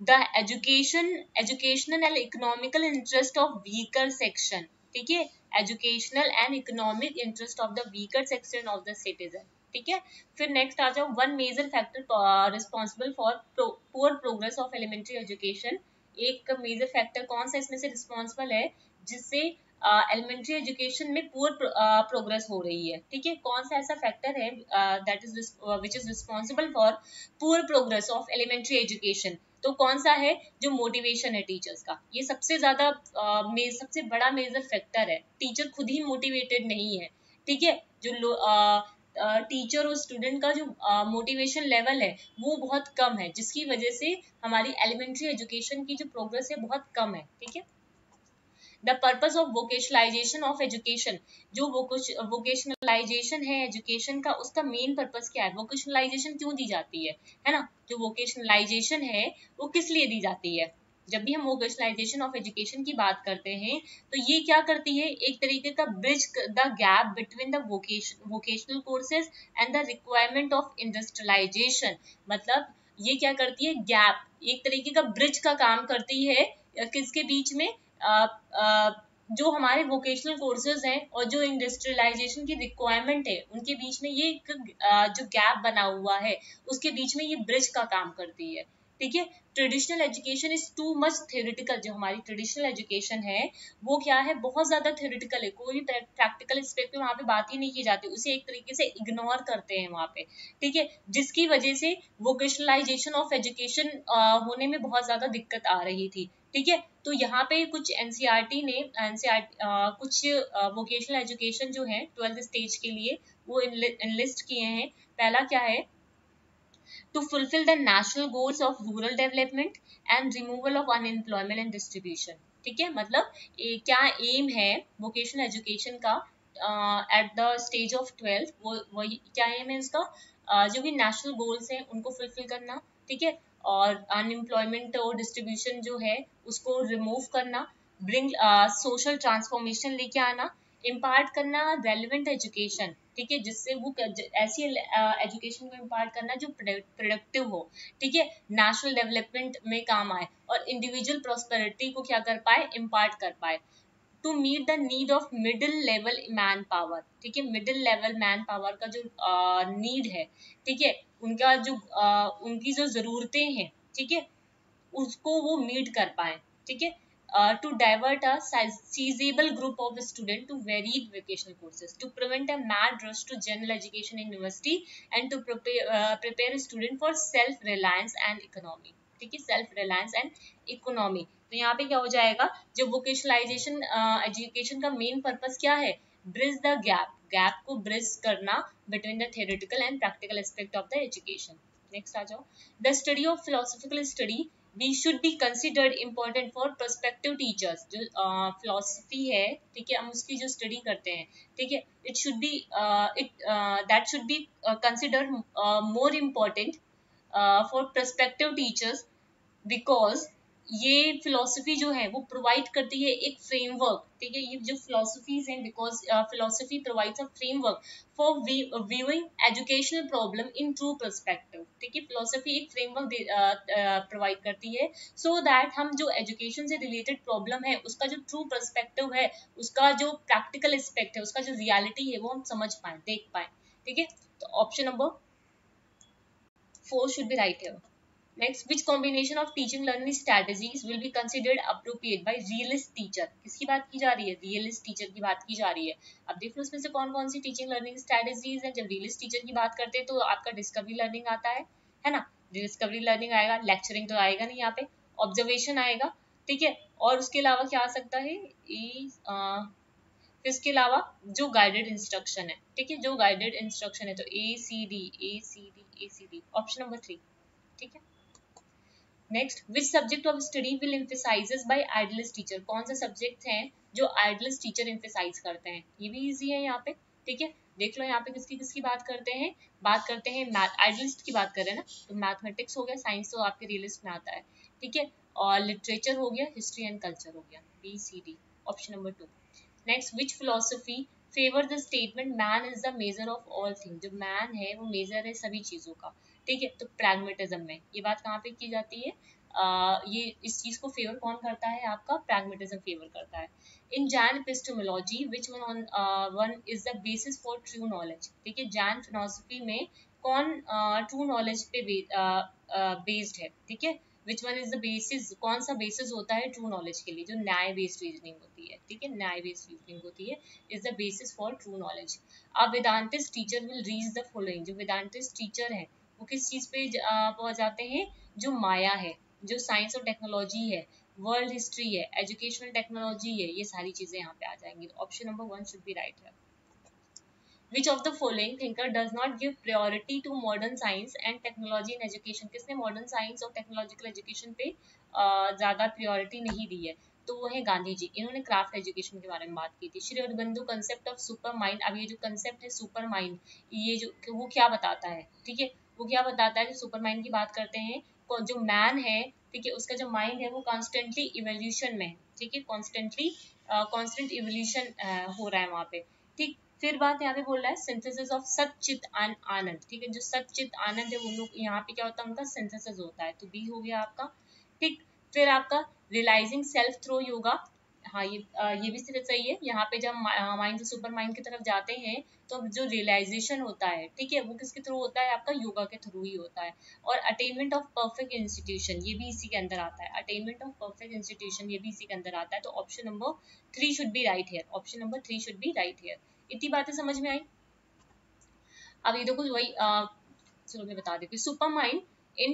S1: the education educational and economical interest of weaker section ठीक है educational and economic interest of the weaker section of the citizen ठीक है? फिर next आ जाओ one major factor responsible for poor progress of elementary education एक major factor कौन सा इसमें से रिस्पॉन्सिबल है? जिससे एलिमेंट्री uh, एजुकेशन में पुअर प्रोग्रेस हो रही है। ठीक है? कौन सा ऐसा फैक्टर है that is which is responsible for poor progress of elementary education तो कौन सा है? जो मोटिवेशन है टीचर्स का। ये सबसे ज़्यादा uh, सबसे बड़ा मेजर फैक्टर है। टीचर खुद ही मोटिवेटेड नहीं है। ठीक है? जो uh, टीचर और स्टूडेंट का जो मोटिवेशन लेवल है, वो बहुत कम है, जिसकी वजह से हमारी एलिमेंट्री एजुकेशन की जो प्रोग्रेस है, बहुत कम है, ठीक है? The purpose of vocationalisation of education जो वोकेशनलाइजेशन है एजुकेशन का, उसका मेन पर्पज क्या है? वोकेशनलाइजेशन क्यों दी जाती है? है ना? जो वोकेशनलाइजेशन है, वो किस लिए दी जाती है? जब भी हम वोकेशनलाइजेशन ऑफ़ एजुकेशन की बात करते हैं तो ये क्या करती है? एक तरीके का bridge the gap between the vocational courses and the requirement of industrialisation मतलब ये क्या करती है? गैप एक तरीके का ब्रिज का काम करती है किसके बीच में? आ, आ, जो हमारे वोकेशनल कोर्सेज हैं और जो इंडस्ट्रियलाइजेशन की रिक्वायरमेंट है उनके बीच में ये एक जो गैप बना हुआ है उसके बीच में ये ब्रिज का काम करती है। ठीक है? Traditional education is too much theoretical जो हमारी ट्रेडिशनल एजुकेशन है, वो क्या है? बहुत ज़्यादा थ्योरिटिकल है। कोई भी प्रैक्टिकल एस्पेक्ट पे वहाँ पे बात ही नहीं की जाती, उसे एक तरीके से इग्नोर करते हैं वहाँ पे। ठीक है? जिसकी वजह से वोकेशनलाइजेशन ऑफ़ एजुकेशन होने में बहुत ज़्यादा दिक्कत आ रही थी। ठीक है? तो यहाँ पे कुछ एनसीआरटी e ने एनसीआर कुछ वोकेशनल एजुकेशन जो है ट्वेल्थ स्टेज के लिए, वो इनलिस्ट किए हैं। पहला क्या है? To fulfill the national goals of rural development and removal of unemployment and distribution. ठीक है? मतलब ए, क्या एम है वोकेशनल एजुकेशन का at the stage of twelfth वो वही क्या एम है इसका? uh, जो भी नेशनल गोल्स हैं उनको फुलफिल करना ठीक है? और अनएम्प्लॉयमेंट और डिस्ट्रीब्यूशन जो है उसको रिमूव करना ब्रिंग सोशल ट्रांसफॉर्मेशन लेके आना इम्पार्ट करना रेलिवेंट एजुकेशन ठीक है जिससे वो ऐसी एजुकेशन को इम्पार्ट करना जो प्रोडक्टिव हो ठीक है नेशनल डेवलपमेंट में काम आए और इंडिविजुअल प्रोस्पेरिटी को क्या कर पाए इम्पार्ट कर पाए। To meet the need of middle level manpower ठीक है मिडिल लेवल मैन पावर का जो नीड है ठीक है उनका जो आ, उनकी जो जरूरतें हैं ठीक है उसको वो मीट कर पाए ठीक है uh, to divert a sizable group of students to varied vocational courses to prevent a mad rush to general education in university and to prepare uh, prepare a student for self reliance and economy ठीक है self reliance and economy तो यहाँ पे क्या हो जाएगा जो vocationalisation education का मेन पर्पस क्या है ब्रिज द गैप गैप को ब्रिज करना between the theoretical and practical aspect of the education next आ जाओ the study of philosophical study we should be considered important for prospective teachers जो philosophy uh, है ठीक है हम उसकी जो स्टडी करते हैं ठीक है it should be it that should be considered more important for prospective teachers because ये फिलोसफी जो है वो प्रोवाइड करती है एक फ्रेमवर्क ठीक है? ये जो फिलोसफीज हैं because philosophy provides a framework for viewing educational problem in true perspective ठीक है? फिलोसफी एक फ्रेमवर्क प्रोवाइड uh, uh, करती है सो so दैट हम जो एजुकेशन से रिलेटेड प्रॉब्लम है उसका जो ट्रू परस्पेक्टिव है उसका जो प्रैक्टिकल एस्पेक्ट है उसका जो रियालिटी है वो हम समझ पाए देख पाए ठीक है? तो option number four should be right है next which combination of teaching learning strategies will be considered appropriate by realist teacher किसकी बात की जा रही है? रियलिस्ट टीचर की बात की जा रही है। अब देख लो उसमें से कौन कौन सी टीचिंग लर्निंग स्ट्रेटेजीज है। जब रियलिस्ट टीचर की बात करते हैं तो आपका डिस्कवरी लर्निंग आता है है ना? डिस्कवरी लर्निंग आएगा लेक्चरिंग तो आएगा नहीं यहाँ पे ऑब्जर्वेशन आएगा, ठीक है? और उसके अलावा क्या आ सकता है? फिर इसके अलावा जो गाइडेड इंस्ट्रक्शन है, ठीक है? जो गाइडेड इंस्ट्रक्शन है तो A C D A C D A C D option number three ठीक है? Next which subject of study will emphasises by idealist teacher कौन से सब्जेक्ट हैं जो आइडलिस्ट टीचर एम्फेसाइज करते हैं? ये भी इजी है यहाँ पे, ठीक है? देख लो यहाँ पे किसकी किसकी बात करते हैं। बात करते हैं मैथ आइडियलिस्ट की बात करें ना? तो मैथमेटिक्स हो गया साइंस तो आपके रियलिस्ट में आता है, ठीक है? और लिटरेचर हो गया हिस्ट्री एंड कल्चर हो गया B C D option number two next which philosophy favour the statement man is the measure of all thing जो मैन है, वो मेजर है सभी चीज़ों का। ठीक है तो प्रैग्मेटिज्म में ये बात कहाँ पे की जाती है? आ, ये इस चीज़ को फेवर कौन करता है? आपका प्रैग्मेटिज्म फेवर करता है। In Jain epistemology which one one is the basis for true knowledge ठीक है जैन फिलोसफी में कौन ट्रू uh, नॉलेज पे बेस्ड uh, uh, है? ठीक है which one is the basis कौन सा बेसिस होता है ट्रू नॉलेज के लिए? जो न्याय बेस्ड रीजनिंग होती है ठीक है न्याय बेस्ड रीजनिंग होती है is the basis for true knowledge अब Vedantist teacher will reach the following जो वेदांतिस्ट टीचर है वो किस चीज़ पे पहुँच जाते हैं? जो माया है, जो साइंस और टेक्नोलॉजी है वर्ल्ड हिस्ट्री है एजुकेशनल टेक्नोलॉजी है, ये सारी चीज़ें यहाँ पे आ जाएँगी। Option number one should be right है Which of the following thinker does not give priority to modern science and technology in education? किसने modern science और टेक्नोलॉजिकल एजुकेशन पे ज़्यादा priority नहीं दी है? तो वो है गांधी जी इन्होंने क्राफ्ट एजुकेशन के बारे में बात की थी। Shri Aurobindo concept of super mind अब ये जो कंसेप्ट है सुपर माइंड ये जो, वो क्या बताता है? ठीक है? वो क्या बताता है सुपर माइंड की बात करते हैं जो मैन है, ठीक है, उसका जो माइंड है वो कॉन्स्टेंटली इवोल्यूशन में ठीक है कॉन्स्टेंटली कॉन्स्टेंट इवोल्यूशन हो रहा है वहाँ पे, ठीक, फिर बात यहाँ पे बोल रहा है सिंथेसिस ऑफ़ सचित आनंद, ठीक है, जो सचित आनंद है वो लोग, यहाँ पे क्या होता है, उनका सिंथेसिस होता है तो बी हो गया आपका, ठीक, फिर आपका रियलाइजिंग सेल्फ थ्रो योगा हाँ ये आ, ये भी सिर्फ़ सही है। यहाँ पे जब माइंड से सुपर माइंड की तरफ़ जाते हैं तो जो रियलाइजेशन होता है ठीक है वो किसके थ्रू होता है? आपका योगा के थ्रू ही होता है। और अटेनमेंट ऑफ़ परफेक्ट इंस्टीट्यूशन ये भी इसी के अंदर आता है। अटेनमेंट ऑफ़ परफेक्ट इंस्टीट्यूशन ये भी इसी के अंदर आता है। तो option number three should be right here option number three should be right here इतनी बातें समझ में आई? अब ये देखो वही चलो मैं बता देती हूँ। Super mind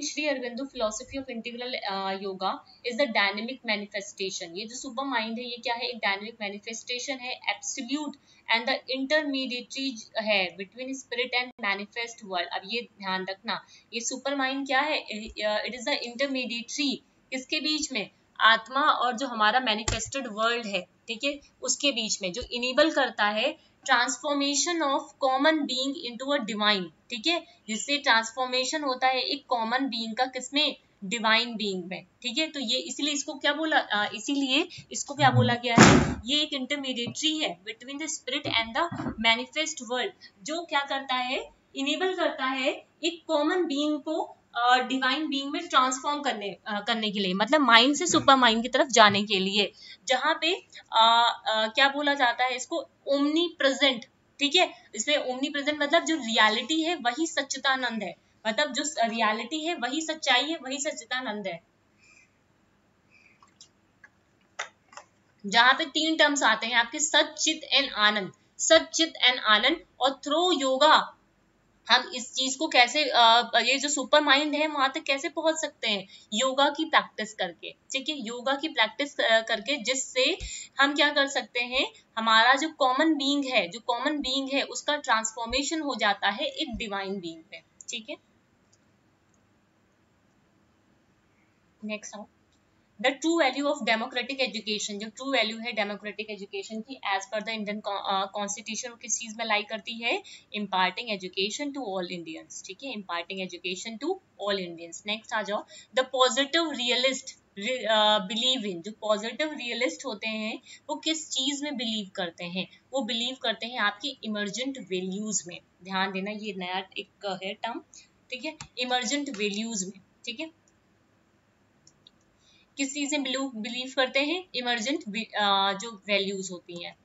S1: Sri Aurobindo philosophy of integral uh, yoga is the dynamic manifestation. ये जो सुपर माइंड है ये क्या है? एक डायनेमिक मैनिफेस्टेशन है एब्सोल्यूट एंड द इंटरमीडिएटरी है between spirit and manifest world अब ये ध्यान रखना। ये सुपर माइंड क्या है? इट इज़ द इंटरमीडिएटरी किसके बीच में? आत्मा और जो हमारा मैनिफेस्टेड वर्ल्ड है ठीक है? उसके बीच में जो इनेबल करता है transformation of common being into a divine ठीक है? जिससे ट्रांसफॉर्मेशन होता है एक कॉमन बीइंग का किसमें? डिवाइन बीइंग में। ठीक है? तो ये इसीलिए इसको क्या बोला इसीलिए इसको क्या बोला गया है? ये एक इंटरमीडिएटरी है between the spirit and the manifest world जो क्या करता है? इनेबल करता है एक कॉमन बीइंग को डिवाइन बीइंग में ट्रांसफॉर्म करने uh, करने के लिए मतलब माइंड से सुपर माइंड की तरफ़ जाने के लिए जहाँ पे uh, uh, क्या बोला जाता है इसको? ओमनी प्रेजेंट ठीक है? इसमें ओमनी प्रेजेंट मतलब जो रियलिटी है वही सच्चिदानंद है। मतलब जो रियलिटी है वही सच्चाई है वही सच्चिदानंद है। जहाँ पे तीन टर्म्स आते हैं आपके सचित एंड आनंद। सचित एंड आनंद और थ्रो योगा हम इस चीज़ को कैसे ये जो सुपर माइंड है, वहाँ तक कैसे पहुँच सकते हैं? योगा की प्रैक्टिस करके, ठीक है? योगा की प्रैक्टिस करके जिससे हम क्या कर सकते हैं? हमारा जो कॉमन बींग है, जो कॉमन बींग है, उसका ट्रांसफॉर्मेशन हो जाता है एक डिवाइन बींग में ठीक है? नेक्स्ट आओ the true value of democratic education जो ट्रू वैल्यू है डेमोक्रेटिक एजुकेशन की as per the Indian constitution किस चीज़ में लाई करती है? Imparting education to all Indians ठीक है? Imparting education to all Indians next आ जाओ. The positive realist believe in जो पॉजिटिव रियलिस्ट होते हैं, वो किस चीज़ में बिलीव करते हैं? वो बिलीव करते हैं आपकी इमरजेंट वैल्यूज़ में. ध्यान देना, ये नया एक है टर्म ठीक है? इमरजेंट वैल्यूज़ में, ठीक है? किस चीज़ में बिलीव करते हैं? इमरजेंट जो वैल्यूज़ होती हैं।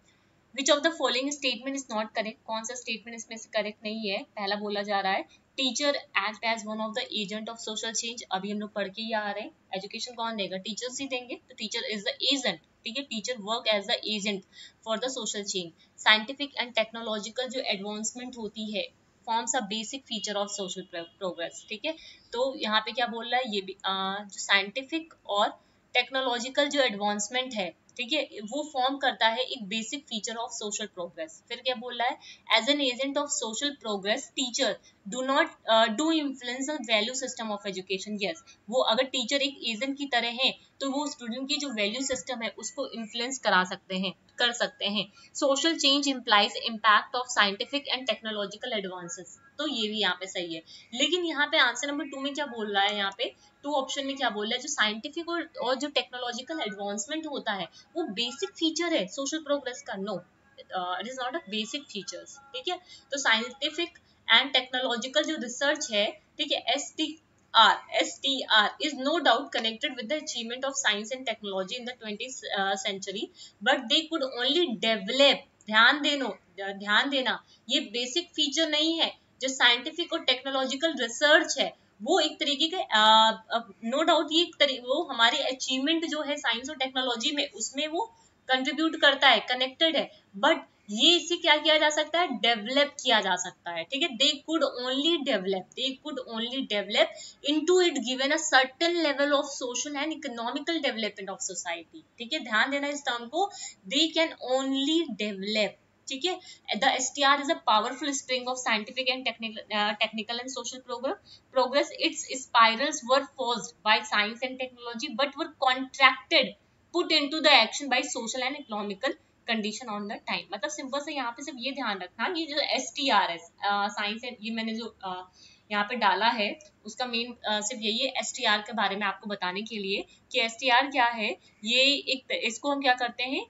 S1: Which of the following statement is not correct कौन सा स्टेटमेंट इसमें से करेक्ट नहीं है? पहला बोला जा रहा है teacher act as one of the agent of social change अभी हम लोग पढ़ के ही आ रहे हैं। एजुकेशन कौन देगा? टीचर्स ही देंगे। तो टीचर इज़ द एजेंट ठीक है? Teacher work as the agent for the social change scientific and technological जो एडवांसमेंट होती है forms a basic feature of social progress ठीक है? तो यहाँ पे क्या बोल रहा है? ये भी आ, जो साइंटिफिक और टेक्नोलॉजिकल जो एडवांसमेंट है ठीक है? वो फॉर्म करता है एक basic feature of social progress फिर क्या बोल रहा है? As an agent of social progress teacher do not do influence the value system of education yes वो अगर टीचर एक एजेंट की तरह है तो वो स्टूडेंट की जो वैल्यू सिस्टम है उसको इन्फ्लुएंस करा सकते हैं कर सकते हैं। Social change implies impact of scientific and technological advances तो ये भी यहाँ पे सही है। लेकिन यहाँ पे आंसर नंबर टू में क्या बोल रहा है यहाँ पे? टू ऑप्शन में क्या बोल रहा है? जो साइंटिफिक और, और जो टेक्नोलॉजिकल एडवांसमेंट होता है वो बेसिक फीचर है सोशल प्रोग्रेस का? No it is not a basic features ठीक है? तो साइंटिफिक एंड टेक्नोलॉजिकल जो रिसर्च है ठीक है S T R, STR, is no doubt connected with the achievement of science and technology in the 20th uh, century, but they could only develop ध्यान देनो ध्यान देना ये बेसिक फीचर नहीं है जो साइंटिफिक और टेक्नोलॉजिकल रिसर्च है वो एक तरीके का नो डाउट ये एक वो हमारे अचीवमेंट जो है साइंस और टेक्नोलॉजी में उसमें वो कंट्रीब्यूट करता है कनेक्टेड है बट ये इसे क्या किया जा सकता है? डेवलप किया जा सकता है, ठीक है? They could only develop they could only develop into it given a certain level of social and economical development of society ठीक है? ध्यान देना इस टर्म को। दे कैन ओनली डेवलप ठीक है? The S T R is a powerful spring of scientific and technical and social progress its spirals were forced by science and technology but were contracted put into the action by social and economical condition on the time मतलब simple से यहाँ पे सिर्फ़ ये ध्यान रखना ये जो S T R S science and ये मैंने जो uh, यहाँ पे डाला है उसका मेन uh, सिर्फ़ यही है एस टी आर के बारे में आपको बताने के लिए कि एस टी आर क्या है। ये एक इसको हम क्या करते हैं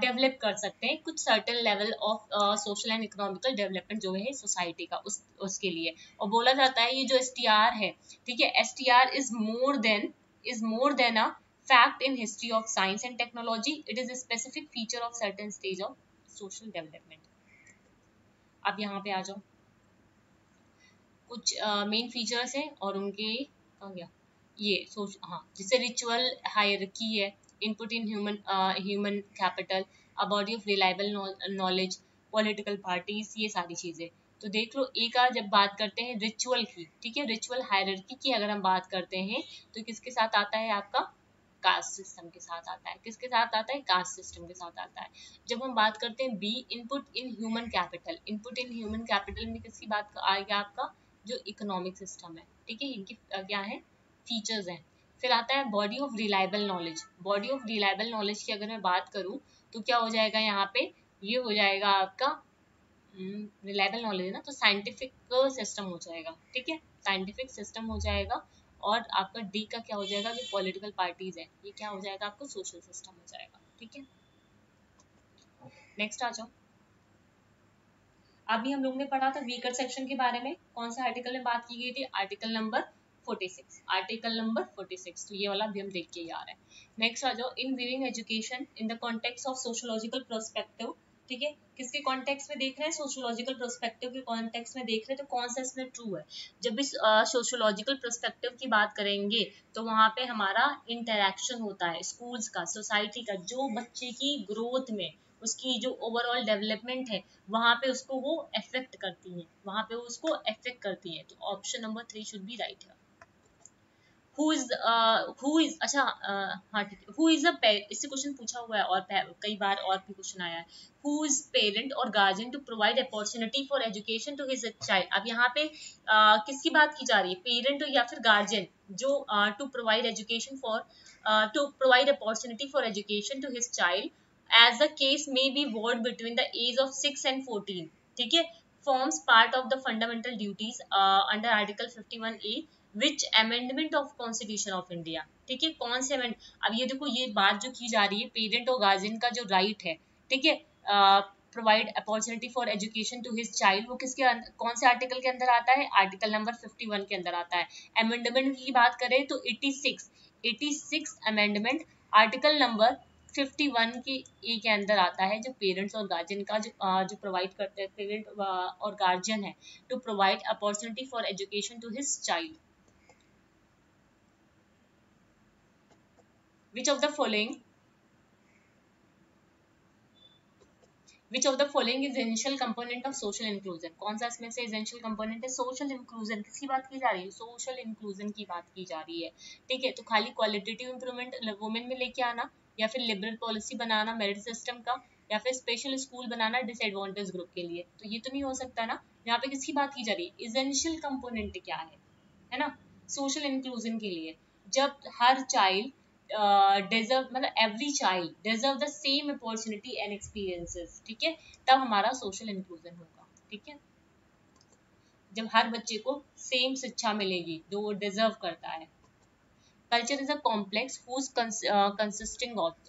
S1: डेवलप uh, कर सकते हैं कुछ certain level of social and economical development जो है सोसाइटी का उस उसके लिए। और बोला जाता है ये जो एस टी आर है ठीक है S T R is more than is more than a fact in history of science and technology it is a specific feature of certain stage of social development. अब यहाँ पे आ जाओ। कुछ main uh, features हैं और उनके कहा गया? ये सोच हाँ जिसे रिचुअल हायरकी है input in human human capital a body of reliable knowledge political parties ये सारी चीज़ें। तो देख लो एक आज जब बात करते हैं रिचुअल की ठीक है? रिचुअल हायरकी की अगर हम बात करते हैं तो किसके साथ आता है आपका? कास्ट सिस्टम के साथ आता है। किसके साथ आता है? कास्ट सिस्टम के साथ आता है। जब हम बात करते हैं B input in human capital input in human capital में किसकी बात आएगा आपका? जो इकोनॉमिक सिस्टम है। ठीक है इनकी क्या है? फीचर्स हैं। फिर आता है body of reliable knowledge body of reliable knowledge की अगर मैं बात करूँ तो क्या हो जाएगा यहाँ पे? ये हो जाएगा आपका रिलायबल हम्म, नॉलेज है ना? तो साइंटिफिक सिस्टम हो जाएगा। ठीक है? साइंटिफिक सिस्टम हो जाएगा। और आपका डी का क्या हो जाएगा? जो पॉलिटिकल पार्टीज़ है। ये क्या हो जाएगा? आपको सोशल सिस्टम हो जाएगा। ठीक है? नेक्स्ट आ जाओ। अभी हम लोग ने पढ़ा था वीकर सेक्शन के बारे में। कौन सा आर्टिकल में बात की गई थी? आर्टिकल नंबर 46 आर्टिकल नंबर 46 तो ये वाला भी हम देख के ही आ रहे हैं। नेक्स्ट आ जाओ। In viewing education in the context of sociological prospective ठीक है? किसके कॉन्टेक्स्ट में देख रहे हैं? सोशोलॉजिकल प्रोस्पेक्टिव के कॉन्टेक्स्ट में देख रहे हैं तो कौन सा इसमें ट्रू है? जब इस सोशोलॉजिकल प्रोस्पेक्टिव की बात करेंगे तो वहाँ पे हमारा इंटरेक्शन होता है स्कूल्स का सोसाइटी का, जो बच्चे की ग्रोथ में, उसकी जो ओवरऑल डेवलपमेंट है, वहाँ पे उसको वो इफ़ेक्ट करती है, वहाँ पे उसको इफ़ेक्ट करती है। तो option number three should be right है हु इज़ अ इससे क्वेश्चन पूछा हुआ है और कई बार और भी क्वेश्चन आया है। हु इज़ पेरेंट और guardian to provide opportunity for education to his child अब यहाँ पे uh, किसकी बात की जा रही है? पेरेंट या फिर गार्जियन जो to provide education for to provide opportunity for education to his child as the case may be ward between the age of six and fourteen ठीक है? Forms part of the fundamental duties uh, under article 51a which amendment of constitution of India ठीक है, कौन से amend अब ये देखो, ये बात जो की जा रही है पेरेंट और गार्जियन का जो राइट है, ठीक है provide opportunity for education to his child वो किसके कौन से आर्टिकल के अंदर आता है? आर्टिकल नंबर 51 के अंदर आता है। अमेंडमेंट की बात करें तो 86 86 अमेंडमेंट आर्टिकल नंबर 51 के, ए के अंदर आता है, जो पेरेंट्स और गार्जियन का जो जो प्रोवाइड करते हैं पेरेंट और गार्जियन है to provide opportunity for education to his child which of the following which of the following is essential component of social inclusion कौन सा इसमें से essential component है social inclusion किसकी बात की जा रही है social inclusion की बात की जा रही है ठीक है तो खाली qualitative improvement women में लेके आना या फिर liberal policy बनाना merit system का या फिर स्पेशल स्कूल बनाना डिसएडवांटेज ग्रुप के लिए तो ये तो नहीं हो सकता ना यहाँ पे किसकी बात की जा रही है इजेंशियल कंपोनेंट क्या है है ना सोशल इंक्लूजन के लिए जब हर चाइल्ड डिजर्व मतलब every child deserve the same opportunity and experiences ठीक है? तब हमारा सोशल इंक्लूजन होगा, ठीक है? जब हर बच्चे को सेम शिक्षा मिलेगी, जो वो डिजर्व करता है। Culture is a complex whose consisting of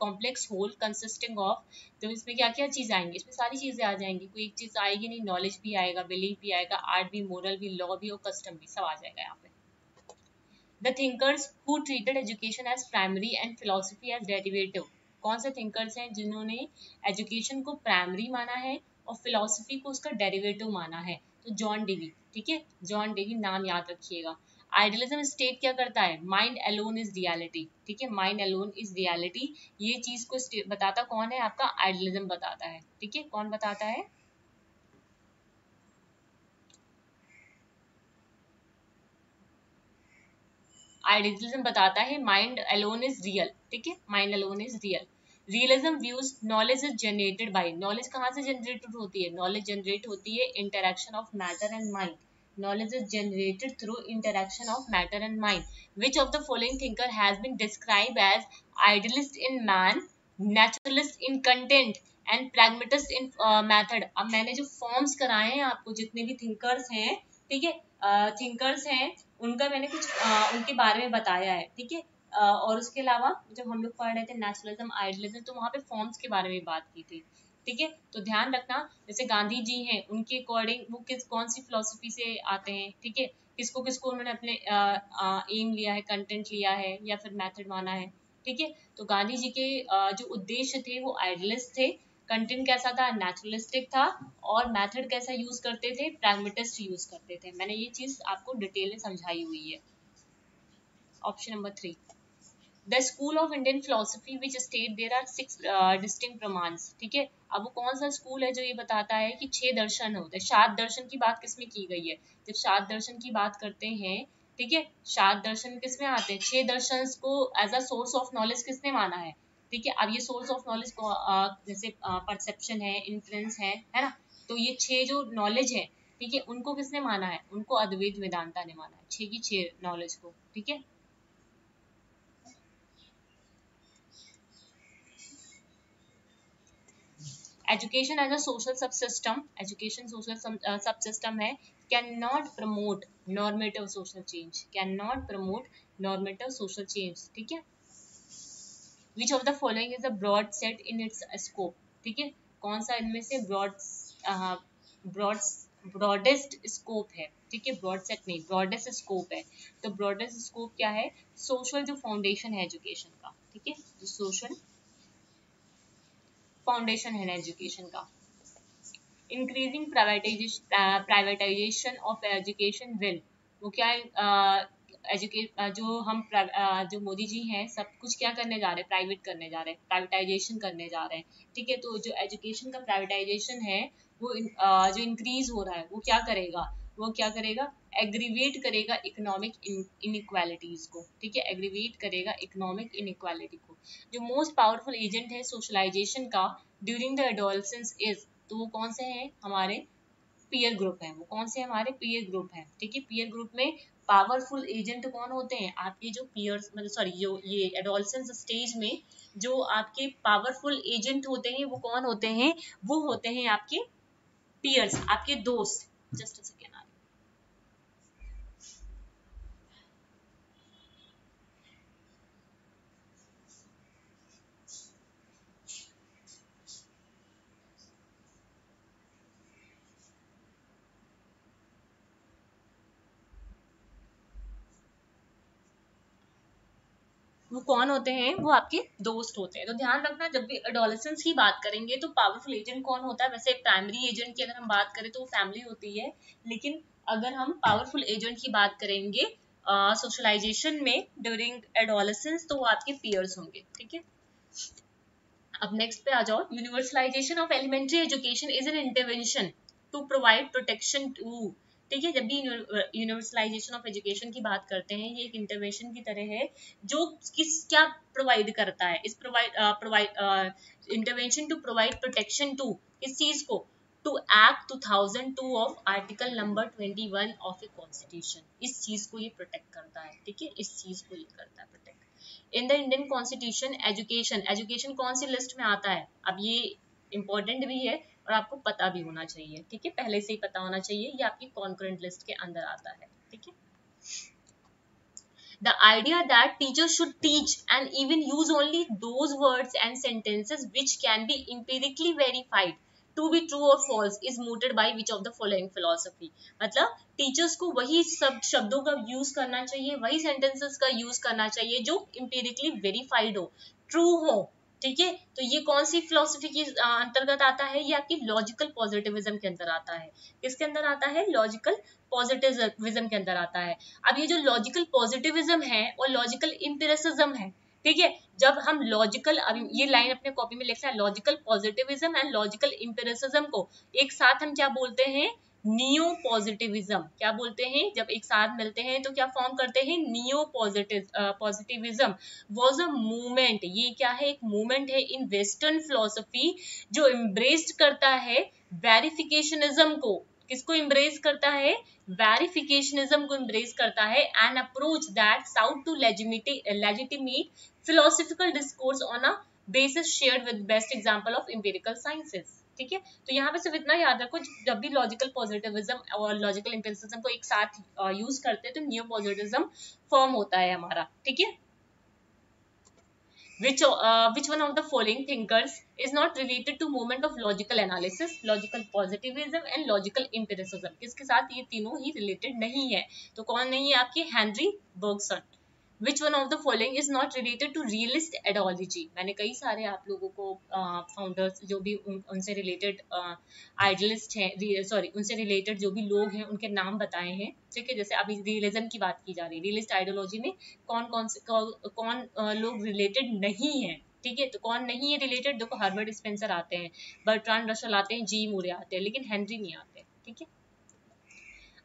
S1: complex whole consisting of तो इसमें क्या क्या चीज़ आएँगी? इसमें सारी चीज़ें आ जाएँगी। कोई एक चीज़ आएगी नहीं नॉलेज भी आएगा बिलीफ भी आएगा आर्ट भी मोरल भी लॉ भी और कस्टम भी, सब आ जाएगा यहाँ पे। The thinkers who treated education as primary and philosophy as derivative कौन से थिंकर्स हैं जिन्होंने एजुकेशन को प्राइमरी माना है और फिलोसफी को उसका डेरिवेटिव माना है? तो जॉन डेवी ठीक है? जॉन डेवी नाम याद रखिएगा। आइडियलिज्म स्टेट क्या करता है? माइंड अलोन इज़ रियलिटी ठीक है? माइंड अलोन इज़ रियलिटी ये चीज़ को बताता कौन है? आपका आइडियलिज्म बताता है, ठीक है? कौन बताता है? आइडियलिज्म बताता है माइंड अलोन इज़ रियल ठीक है? Mind alone is real realism views knowledge is generated by knowledge कहाँ से जनरेटेड होती है? नॉलेज जनरेट होती है interaction of matter and mind knowledge is generated through interaction of matter and mind which of the following thinker has been describe as idealist in man naturalist in content and pragmatist in method अब मैंने जो forms कराए हैं आपको, जितने भी thinkers हैं, ठीक है? थिंकर्स हैं उनका मैंने कुछ आ, उनके बारे में बताया है ठीक है? और उसके अलावा जब हम लोग पढ़ रहे थे नेशनलिज्म आइडलिज्म तो वहाँ पे फॉर्म्स के बारे में बात की थी ठीक है? तो ध्यान रखना जैसे गांधी जी हैं उनके अकॉर्डिंग वो किस कौन सी फिलोसफी से आते हैं ठीक है? किसको किसको उन्होंने अपने एम लिया है कंटेंट लिया है या फिर मेथड माना है ठीक है? तो गांधी जी के आ, जो उद्देश्य थे वो आइडलिस्ट थे कंटेंट कैसा था? नेचुरलिस्टिक था और मेथड कैसा यूज़ करते थे? प्रैग्मेटिस्ट यूज़ करते थे। मैंने ये चीज़ आपको डिटेल में समझाई हुई है। Option number three the school of Indian philosophy which state there are six distinct pramans ठीक है? अब वो कौन सा स्कूल है जो ये बताता है कि छह दर्शन होते हैं शाद दर्शन की बात किसमें की गई है? जब सात दर्शन की बात करते हैं, ठीक है? सात दर्शन किसमें आते हैं? छह दर्शन को as a source of knowledge किसने माना है? ठीक है अब ये सोर्स ऑफ़ नॉलेज को जैसे परसेप्शन है इन्फ्लुएंस है है ना? तो ये छह जो नॉलेज है, ठीक है, उनको किसने माना है? उनको अद्वैत वेदांता ने माना है, छह की छह नॉलेज को, ठीक है? Education as a social sub system education social sub system है can not promote normative social change can not promote normative social change ठीक है? Which of the following is a broadest in its scope ठीक है? कौन सा इनमें से broad broad broadest scope है? ठीक है? ब्रॉड सेट नहीं ब्रॉडेस्ट स्कोप है। तो ब्रॉडेस्ट स्कोप क्या है? सोशल जो फाउंडेशन है एजुकेशन का ठीक है? जो सोशल फाउंडेशन है एजुकेशन का। Increasing privatization privatization of education will वो क्या है? Uh, एजुकेट जो हम जो मोदी जी हैं सब कुछ क्या करने जा रहे हैं? प्राइवेट करने जा रहे हैं प्राइवेटाइजेशन करने जा रहे हैं। ठीक है तो जो एजुकेशन का प्राइवेटाइजेशन है वो इन, जो इंक्रीज हो रहा है वो क्या करेगा? वो क्या करेगा? एग्रीवेट करेगा इकोनॉमिक इनइक्वालिटीज को। ठीक है एग्रीवेट करेगा इकोनॉमिक इनइक्वालिटी को। जो मोस्ट पावरफुल एजेंट है सोशलाइजेशन का ड्यूरिंग द एडोलसेंस इज़ तो वो कौन से हैं? हमारे पीयर ग्रुप है। वो कौन से हमारे पीयर ग्रुप है। ठीक है पीयर ग्रुप में पावरफुल एजेंट कौन होते हैं? आपके जो पियर्स मतलब सॉरी जो ये एडोलसेंस स्टेज में जो आपके पावरफुल एजेंट होते हैं, वो कौन होते हैं? वो होते हैं आपके पियर्स आपके दोस्त। जस्ट सेकेंड वो कौन होते हैं? वो आपके दोस्त होते हैं। तो ध्यान रखना जब भी एडोलेसेंस की बात करेंगे तो पावरफुल एजेंट कौन होता है? वैसे प्राइमरी एजेंट की अगर हम बात करें तो वो फैमिली होती है। लेकिन अगर हम पावरफुल एजेंट की बात करेंगे सोशलाइजेशन uh, में ड्यूरिंग एडोलेसेंस तो वो आपके पियर्स होंगे ठीक है? अब नेक्स्ट पे आ जाओ। Universalization of elementary education is an intervention to provide protection to ठीक है जब भी यूनिवर्सलाइजेशन ऑफ़ एजुकेशन की बात करते हैं, ये एक इंटरवेंशन की तरह है, जो किस, क्या प्रोवाइड करता है? इस provide provide intervention to provide protection to इस चीज़ को to act 2002 of article number 21 of a constitution इस चीज़ को ये प्रोटेक्ट करता है, ठीक है? इस चीज़ को ये करता है protect in the Indian constitution education education कौन सी लिस्ट में आता है? अब ये इंपॉर्टेंट भी है और आपको पता भी होना चाहिए, ठीक है? पहले से ही पता होना चाहिए, ये आपकी कॉन्करेंट लिस्ट के अंदर आता है, ठीक है? The idea that teachers should teach and even use only those words and sentences which can be empirically verified to be true और false is mooted by which of the following philosophy मतलब teachers को वही सब शब्दों का use करना चाहिए, वही सेंटेंसेस का यूज़ करना चाहिए जो इम्पेरिकली वेरीफाइड हो ट्रू हो ठीक है? तो ये कौन सी फिलोसफी के अंतर्गत आता है ये आपकी लॉजिकल पॉजिटिविज्म के अंदर आता है? किसके अंदर आता है? लॉजिकल पॉजिटिविज्म के अंदर आता है। अब ये जो लॉजिकल पॉजिटिविज्म है और लॉजिकल इम्पेरिसिज्म है, ठीक है? जब हम लॉजिकल अभी ये लाइन अपने कॉपी में लिखना है logical positivism and logical empiricism को, एक साथ हम क्या बोलते हैं? नियो पॉजिटिविज्म क्या बोलते हैं? जब एक साथ मिलते हैं तो क्या फॉर्म करते हैं? Neo positive positivism was a movement ये क्या है? एक मूवमेंट है इन वेस्टर्न फिलोसफी जो एम्ब्रेस्ड करता है वेरिफिकेशनिज्म को। किसको इम्ब्रेस करता है? वेरिफिकेशनिज्म को इम्ब्रेस करता है an approach that sought to legitimate philosophical discourse on a basis shared with best example of empirical sciences ठीक है तो यहाँ पे सिर्फ़ इतना याद रखो जब भी लॉजिकल पॉजिटिविज्म और लॉजिकल इम्पेरिसिज्म को एक साथ यूज़ करते हैं तो नियो पॉजिटिविज्म फॉर्म होता है हमारा ठीक है which uh, which one of the following thinkers is not related to movement of logical analysis logical positivism and logical empiricism किसके साथ ये तीनों ही related नहीं है तो कौन नहीं है आपके Henry Bergson which one of the following is not related to realist ideology मैंने कई सारे आप लोगों को फाउंडर्स uh, जो भी उन, उनसे रिलेटेड आइडलिस्ट हैं सॉरी उनसे रिलेटेड जो भी लोग हैं उनके नाम बताए हैं ठीक है? जैसे अभी रियलिज्म की बात की जा रही है। रियलिस्ट आइडियोलॉजी में कौन कौन से कौन uh, लोग रिलेटेड नहीं है ठीक है? तो कौन नहीं है रिलेटेड देखो हार्वर्ड स्पेंसर आते हैं बर्ट्रान रशल आते हैं जी मूरे आते हैं लेकिन हेनरी नहीं आते ठीक है?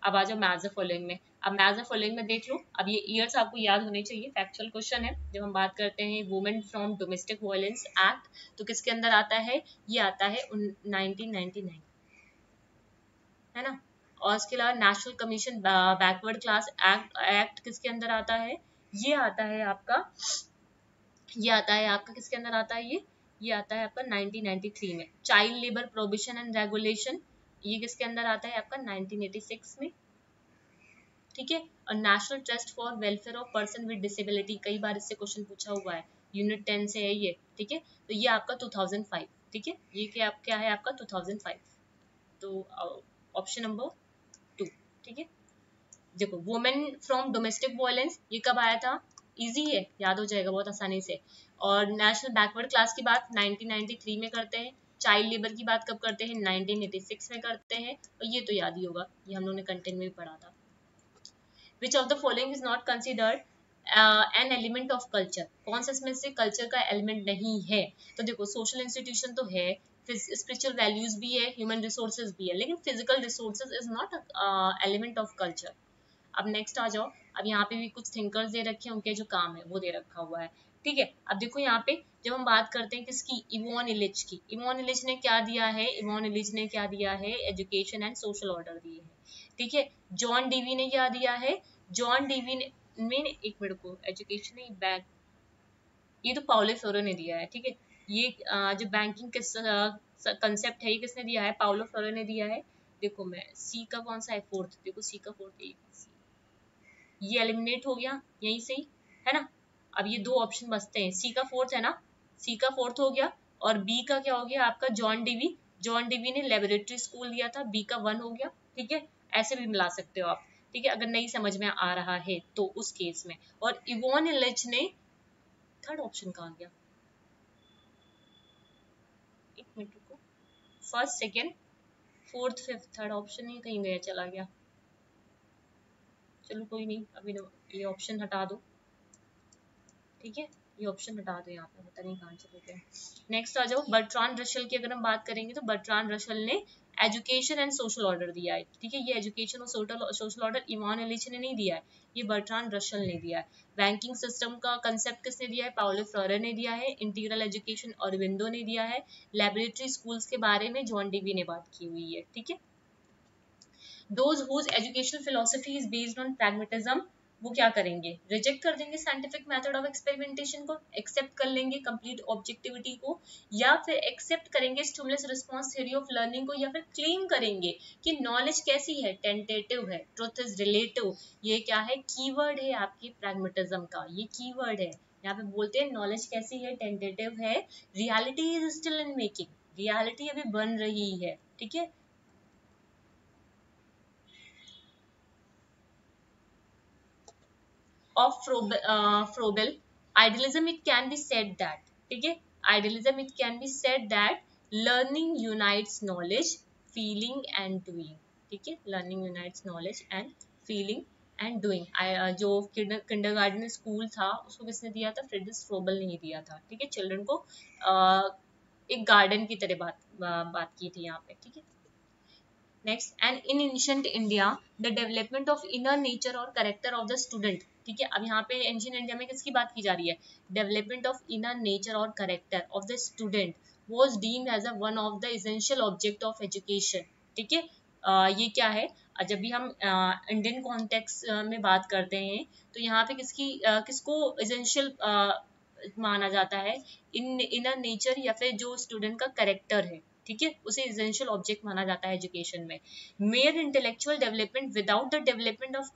S1: अब आ जाओ मैज फॉलोइंग में। अब मैज फॉलोइंग में देख लो। अब ये ईयर्स आपको याद होने चाहिए। फैक्चुअल क्वेश्चन है। जब हम बात करते हैं women from domestic violence act तो किसके अंदर आता है? ये आता है 1999 है ना? और इसके अलावा national commission backward class act act किसके अंदर आता है? ये आता है आपका, ये आता है आपका किसके अंदर आता है ये? ये आता है आपका 1993 में। Child labour prohibition and regulation ये किसके अंदर आता है आपका? 1986 में। ठीक है? और national trust for welfare of person with disability कई बार इससे क्वेश्चन पूछा हुआ है। यूनिट टेन से है ये। ठीक है? तो ये आपका 2005 ठीक है? ये क्या आप, क्या है आपका? 2005 तो ऑप्शन नंबर टू ठीक है? देखो वुमेन फ्रॉम डोमेस्टिक वायलेंस ये कब आया था? इजी है। याद हो जाएगा बहुत आसानी से। और नेशनल बैकवर्ड क्लास की बात 1993 में करते हैं। चाइल्ड लेबर की बात कब करते हैं? 1986 में करते हैं। और ये तो याद ही होगा ये हम लोगों ने कंटेंट में भी पढ़ा था। Which of the following is not considered an element of culture कौन सा इसमें से कल्चर का एलिमेंट नहीं है? तो देखो सोशल इंस्टीट्यूशन तो है स्पिरिचुअल वैल्यूज़ भी है ह्यूमन रिसोर्सेज भी है, लेकिन physical resources is not element of culture अब नेक्स्ट आ जाओ। अब यहाँ पे भी कुछ थिंकर्स दे रखे हैं, उनके जो काम है, वो दे रखा हुआ है। ठीक है? अब देखो यहाँ पे जब हम बात करते हैं किसकी? इमोन इलिच की। इमोन इलिच ने क्या दिया है? इमोन इलिच ने क्या दिया है? एजुकेशन एंड सोशल ऑर्डर दिए है। ठीक है? जॉन डीवी ने क्या दिया है? जॉन डीवी ने मैंने एक मिनट को एजुकेशन बैंक ये तो पाउले फ्लोरो ने दिया है, ठीक है? ये जो बैंकिंग कंसेप्ट है, ये किसने दिया है? पाउलो फ्लोरो ने दिया है। देखो मैं सी का कौन सा है? फोर्थ देखो सी का फोर्थ ये एलिमिनेट हो गया, यहीं से ही, है ना? अब ये दो ऑप्शन बचते हैं। सी का फोर्थ है ना? सी का फोर्थ हो गया और बी का क्या हो गया? आपका जॉन डीवी जॉन डीवी ने लेबोरेटरी स्कूल दिया था। बी का वन हो गया। ठीक है? ऐसे भी मिला सकते हो आप। ठीक है? अगर नहीं समझ में आ रहा है तो उस केस में। और इवोन इलेज ने थर्ड ऑप्शन कहा गया? एक मिनट रुको। First second fourth fifth third option ही कहीं गया, चला गया। चलो कोई नहीं। अभी ये ऑप्शन हटा दो। ठीक है? ये ऑप्शन हटा दो यहाँ पे, पता नहीं कहाँ चले गए। नेक्स्ट आ जाओ बर्ट्रान रशल की अगर हम बात करेंगे तो बर्ट्रान रशल ने एजुकेशन एंड सोशल ऑर्डर दिया है, ठीक है? ये एजुकेशन और सोशल ऑर्डर इमान एलिच ने नहीं दिया है, ये बर्ट्रान रशल ने दिया है। बैंकिंग सिस्टम का कंसेप्ट किसने दिया है? पाओलो फ्लोरे ने दिया है इंटीग्रल एजुकेशन और विंडो ने दिया है लेबोरेटरी स्कूल्स के बारे में जॉन डीवी ने बात की हुई है, ठीक है? Those whose educational philosophy is based on pragmatism वो क्या करेंगे? रिजेक्ट कर देंगे साइंटिफिक मेथड ऑफ़ एक्सपेरिमेंटेशन को एक्सेप्ट कर लेंगे कंप्लीट ऑब्जेक्टिविटी को, या फिर एक्सेप्ट करेंगे stimulus response theory of learning को, या फिर क्लेम करेंगे कि नॉलेज कैसी है? टेंटेटिव है ट्रुथ इज़ रिलेटिव ये क्या है? कीवर्ड है आपकी प्रैग्मेटिज्म का, ये कीवर्ड है। यहाँ पे बोलते हैं नॉलेज कैसी है? टेंटेटिव है। Reality is still in making reality अभी बन रही है, ठीक है? Of Froebel, uh, idealism it can be said that ठीक है idealism it can be said that learning unites knowledge feeling and doing ठीक है learning unites knowledge and feeling and doing जो किंडर गार्डन स्कूल था उसको किसने दिया था फ्रेडरिस फ्रोबल ने ही दिया था ठीक है चिल्ड्रन को uh, एक गार्डन की तरह बात बात की थी यहाँ पे ठीक है next and in ancient India the development of inner nature और करेक्टर ऑफ़ द स्टूडेंट ठीक है अब यहाँ पे एंशियन इंडिया में किसकी बात की जा रही है? डेवलपमेंट ऑफ़ इनर नेचर और character of the student was deemed as a one of the essential object of education ठीक है ये क्या है? जब भी हम इंडियन कॉन्टेक्स में बात करते हैं तो यहाँ पे किसकी आ, किसको इजेंशियल माना जाता है? इन इनर नेचर या फिर जो स्टूडेंट का करेक्टर है। ठीक है? उसे इसेंशियल ऑब्जेक्ट माना जाता है एजुकेशन में। Mere intellectual development without the development of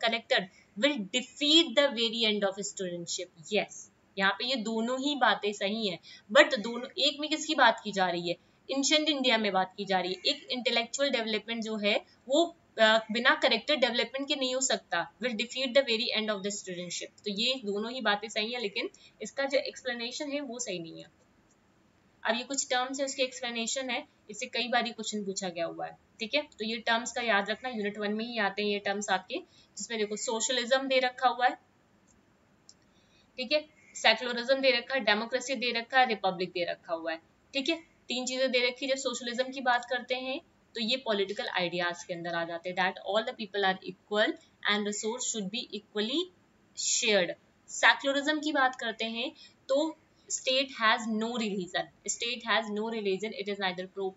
S1: character will defeat the very end of studentship yes यहाँ पे ये दोनों ही बातें सही हैं। बट दोनों, एक में किसकी बात की जा रही है? इंशेंट इंडिया में बात की जा रही है। एक इंटेलेक्चुअल डेवलपमेंट जो है, वो बिना करेक्टर डेवलपमेंट के नहीं हो सकता। Will defeat the very end of the studentship तो ये दोनों ही बातें सही है, लेकिन इसका जो एक्सप्लेनेशन है, वो सही नहीं है। अब ये कुछ टर्म्स है, उसके एक्सप्लेनेशन है, इससे कई बार क्वेश्चन पूछा गया हुआ है, ठीक है? तो ये टर्म्स का याद रखना यूनिट वन में ही आते हैं ये टर्म्स आपके, जिसमें देखो सोशलिज्म दे रखा हुआ है, ठीक है? सेकुलरिज्म दे रखा है डेमोक्रेसी दे रखा है रिपब्लिक दे रखा हुआ है, ठीक है? तीन चीज़ें दे रखी, जब सोशलिज्म की बात करते हैं तो ये पॉलिटिकल आइडियाज़ के अंदर आ जाते हैं that all the people are equal and resource should be equally shared secularism की बात करते हैं तो state has no religion. State has no religion. It is neither pro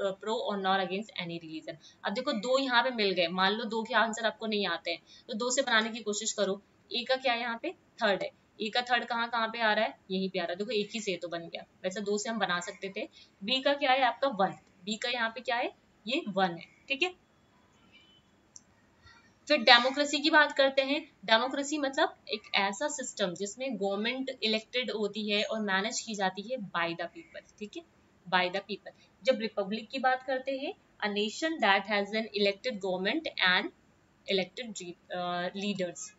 S1: pro और नॉर अगेंस्ट एनी रिलीजन अब देखो, दो यहाँ पे मिल गए। मान लो दो के आंसर आपको नहीं आते हैं। तो दो से बनाने की कोशिश करो। ए का क्या यहाँ पे? थर्ड है। ए का थर्ड कहाँ कहाँ पे आ रहा है? यहीं पे आ रहा है। देखो, एक ही से तो बन गया। वैसे दो से हम बना सकते थे। बी का क्या है आपका? वन बी का यहाँ पे क्या है? ये वन है। ठीक है? फिर डेमोक्रेसी की बात करते हैं। डेमोक्रेसी मतलब एक ऐसा सिस्टम जिसमें गवर्नमेंट इलेक्टेड होती है और मैनेज की जाती है बाय द पीपल ठीक है? बाय द पीपल जब रिपब्लिक की बात करते हैं a nation that has an elected government and elected leaders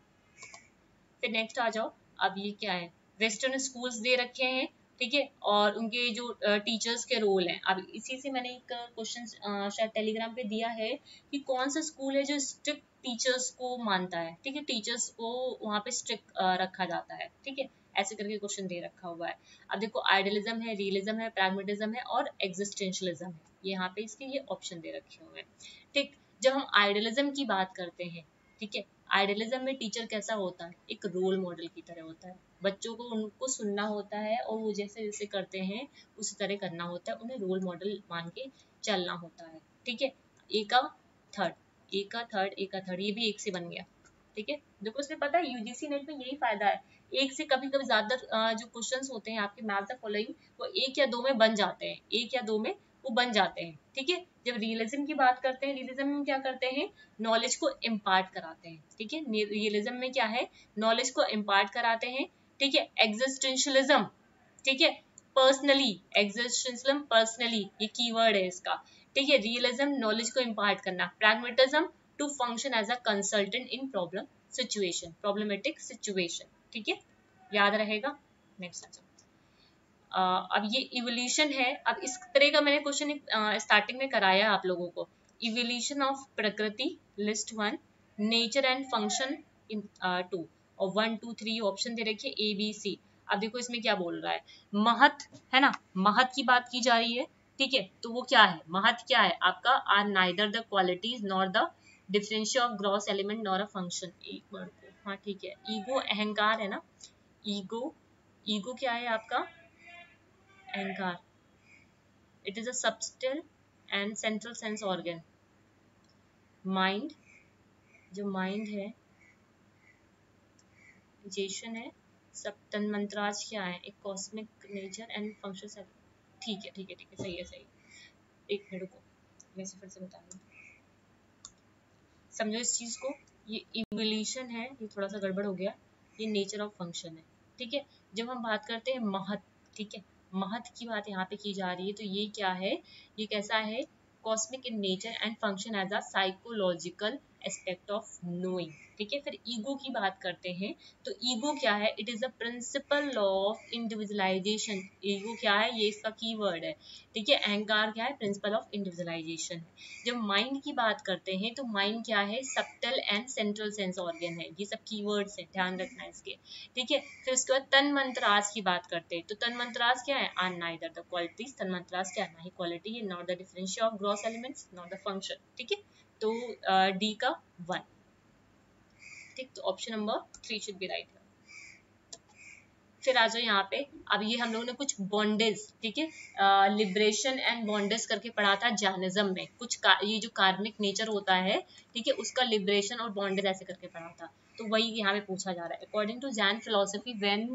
S1: फिर नेक्स्ट आ जाओ। अब ये क्या है? वेस्टर्न स्कूल्स दे रखे हैं, ठीक है? और उनके जो टीचर्स के रोल हैं। अब इसी से मैंने एक क्वेश्चन शायद टेलीग्राम पे दिया है कि कौन सा स्कूल है जो स्ट्रिक्ट टीचर्स को मानता है, ठीक है? टीचर्स को वहाँ पे स्ट्रिक्ट रखा जाता है, ठीक है? ऐसे करके क्वेश्चन दे रखा हुआ है। अब देखो आइडियलिज्म है रियलिज्म है प्रैग्मेटिज्म है और एग्जिस्टेंशलिज्म है। यहाँ पे इसके ये ऑप्शन दे रखे हुए हैं, ठीक? जब हम आइडियलिज्म की बात करते हैं, ठीक है? आइडियलिज्म में टीचर कैसा होता है? एक रोल मॉडल की तरह होता है। बच्चों को उनको सुनना होता है और वो जैसे जैसे करते हैं, उसी तरह करना होता है। उन्हें रोल मॉडल मान के चलना होता है, ठीक है? ए का थर्ड ए का थर्ड ए का थर्ड ये भी एक से बन गया। ठीक है? देखो उसमें पता है यूजीसी नेट में यही फ़ायदा है। एक से कभी कभी ज़्यादा जो क्वेश्चंस होते हैं, आपके मैथ द फॉलोइंग वो एक या दो में बन जाते हैं। एक या दो में वो बन जाते हैं। ठीक है? जब रियलिज्म की बात करते हैं रियलिज्म में क्या करते हैं? नॉलेज को इम्पार्ट कराते हैं। ठीक है? रियलिज्म में क्या है? नॉलेज को इम्पार्ट कराते हैं। ठीक है? एग्जिस्टेंशलिज्म ठीक है? पर्सनली एग्जिस्टेंशलिज्म पर्सनली ये कीवर्ड है इसका। ठीक है रियलिज्म नॉलेज को इम्पार्ट करना pragmatism to function as a consultant in problem situation problematic situation ठीक है? याद रहेगा? नेक्स्ट आ अब ये इवोल्यूशन है, अब इस तरह का मैंने क्वेश्चन स्टार्टिंग में कराया आप लोगों को। Evolution of prakriti list one nature and function in two और वन टू थ्री ऑप्शन दे रखिए ए बी सी अब देखो इसमें क्या बोल रहा है? महत, है ना? महत की बात की जा रही है ठीक है तो वो क्या है? महत क्या है? आपका are neither the qualities nor the differential of gross element nor a function एक वर्ड को। हाँ ठीक है। ईगो अहंकार है ना? ईगो ईगो क्या है आपका? अहंकार। It is a and central sense organ mind जो माइंड है जेशन है सब तन मंत्राज क्या है? एक कॉस्मिक नेचर एंड फ़ंक्शन ठीक है ठीक है ठीक है, सही है सही है। एक मिनट को मैं फिर से बता दूँ समझो इस चीज़ को, ये इवोल्यूशन है, ये थोड़ा सा गड़बड़ हो गया, ये नेचर ऑफ़ फ़ंक्शन है, ठीक है? जब हम बात करते हैं महत, ठीक है? महत की बात यहाँ पे की जा रही है तो ये क्या है? ये कैसा है? Cosmic in nature and function as a psychological aspect of knowing ठीक है, फिर ईगो की बात करते हैं तो ईगो क्या है? It is the principle law of individualization ego क्या है? ये इसका कीवर्ड है। ठीक है, अहंकार क्या है? प्रिंसिपल ऑफ़ इंडिविजुअलाइजेशन जब माइंड की बात करते हैं तो माइंड क्या है? Subtle and central sense organ है। ये सब कीवर्ड्स है, ध्यान रखना इसके। ठीक है, फिर उसके बाद तन मंत्रास की बात करते हैं। तो तन मंत्रास क्या है? आर नाइदर द क्वालिटीज तन मंत्रास क्या है? ना ही quality not the differential of gross elements not the function ठीक है तो डी का वन ठीक तो option number three should be right फिर आ जाओ यहाँ पे। अब ये हम लोगों ने कुछ बॉन्डेज ठीक है? लिबरेशन एंड बॉन्डेज करके पढ़ा था जानिज्म में। कुछ ये जो कार्मिक नेचर होता है, ठीक है, उसका लिबरेशन और बॉन्डेज ऐसे करके पढ़ा था। तो वही यहाँ पे पूछा जा रहा है। According to Jain philosophy when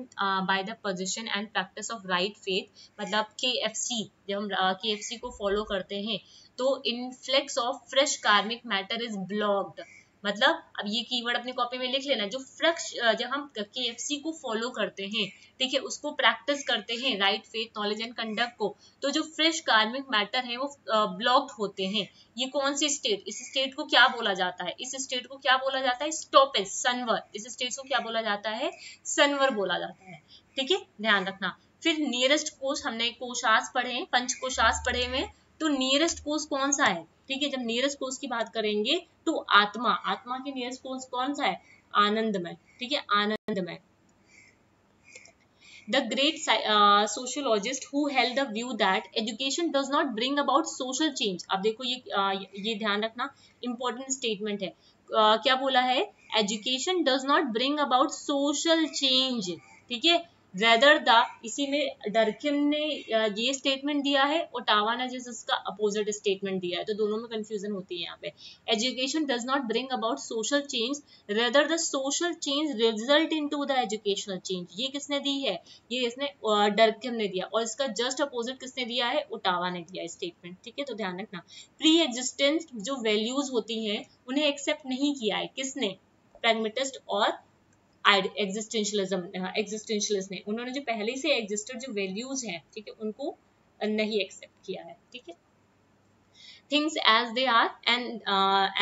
S1: by the position and practice of right faith मतलब के एफ़ सी जब हम के एफ़ सी को फॉलो करते हैं तो influx of fresh karmic matter is blocked मतलब अब ये कीवर्ड अपनी कॉपी में लिख लेना, जो फ्रक्स जब हम के को फॉलो करते हैं ठीक है उसको प्रैक्टिस करते हैं right faith knowledge and conduct को तो जो फ्रेश कार्मिक मैटर है वो ब्लॉक्ड होते हैं। ये कौन सी स्टेट इस स्टेट को क्या बोला जाता है? इस स्टेट को क्या बोला जाता है? स्टॉपेज सनवर इस स्टेट को क्या बोला जाता है? सनवर बोला जाता है। ठीक है? ध्यान रखना। फिर नियरेस्ट कोष हमने कोशास पढ़े पंच कोशास पढ़े हुए तो नियरेस्ट कोष कौन सा है? ठीक है जब नियरेस्ट कोर्स की बात करेंगे तो आत्मा आत्मा के नियरेस्ट कोर्स कौन सा है? आनंदमय ठीक है आनंदमय। The great sociologist who held the view that education does not bring about social change अब देखो ये uh, ये ध्यान रखना इंपॉर्टेंट स्टेटमेंट है। Uh, क्या बोला है? Education does not bring about social change ठीक है? रेदर द इसी में डरकिन ने ये स्टेटमेंट दिया है ओटावा ने जिस उसका अपोजिट स्टेटमेंट दिया है। तो दोनों में कंफ्यूजन होती है यहाँ पे। Education does not bring about social change rather the social change result into the educational change ये किसने दी है? ये इसने डरकिन ने दिया। और इसका जस्ट अपोजिट किसने दिया है? ओटावा ने दिया स्टेटमेंट ठीक है? तो ध्यान रखना। प्री एग्जिस्टेंस जो वैल्यूज़ होती हैं, उन्हें एक्सेप्ट नहीं किया है। किसने? प्रेगमेटिस्ट और एग्जिस्टेंशियलिज्म एग्जिस्टेंशियलिस्ट ने उन्होंने जो पहले से एग्जिस्टेड जो वैल्यूज़ हैं ठीक है उनको नहीं एक्सेप्ट किया है ठीक है? Things as they are and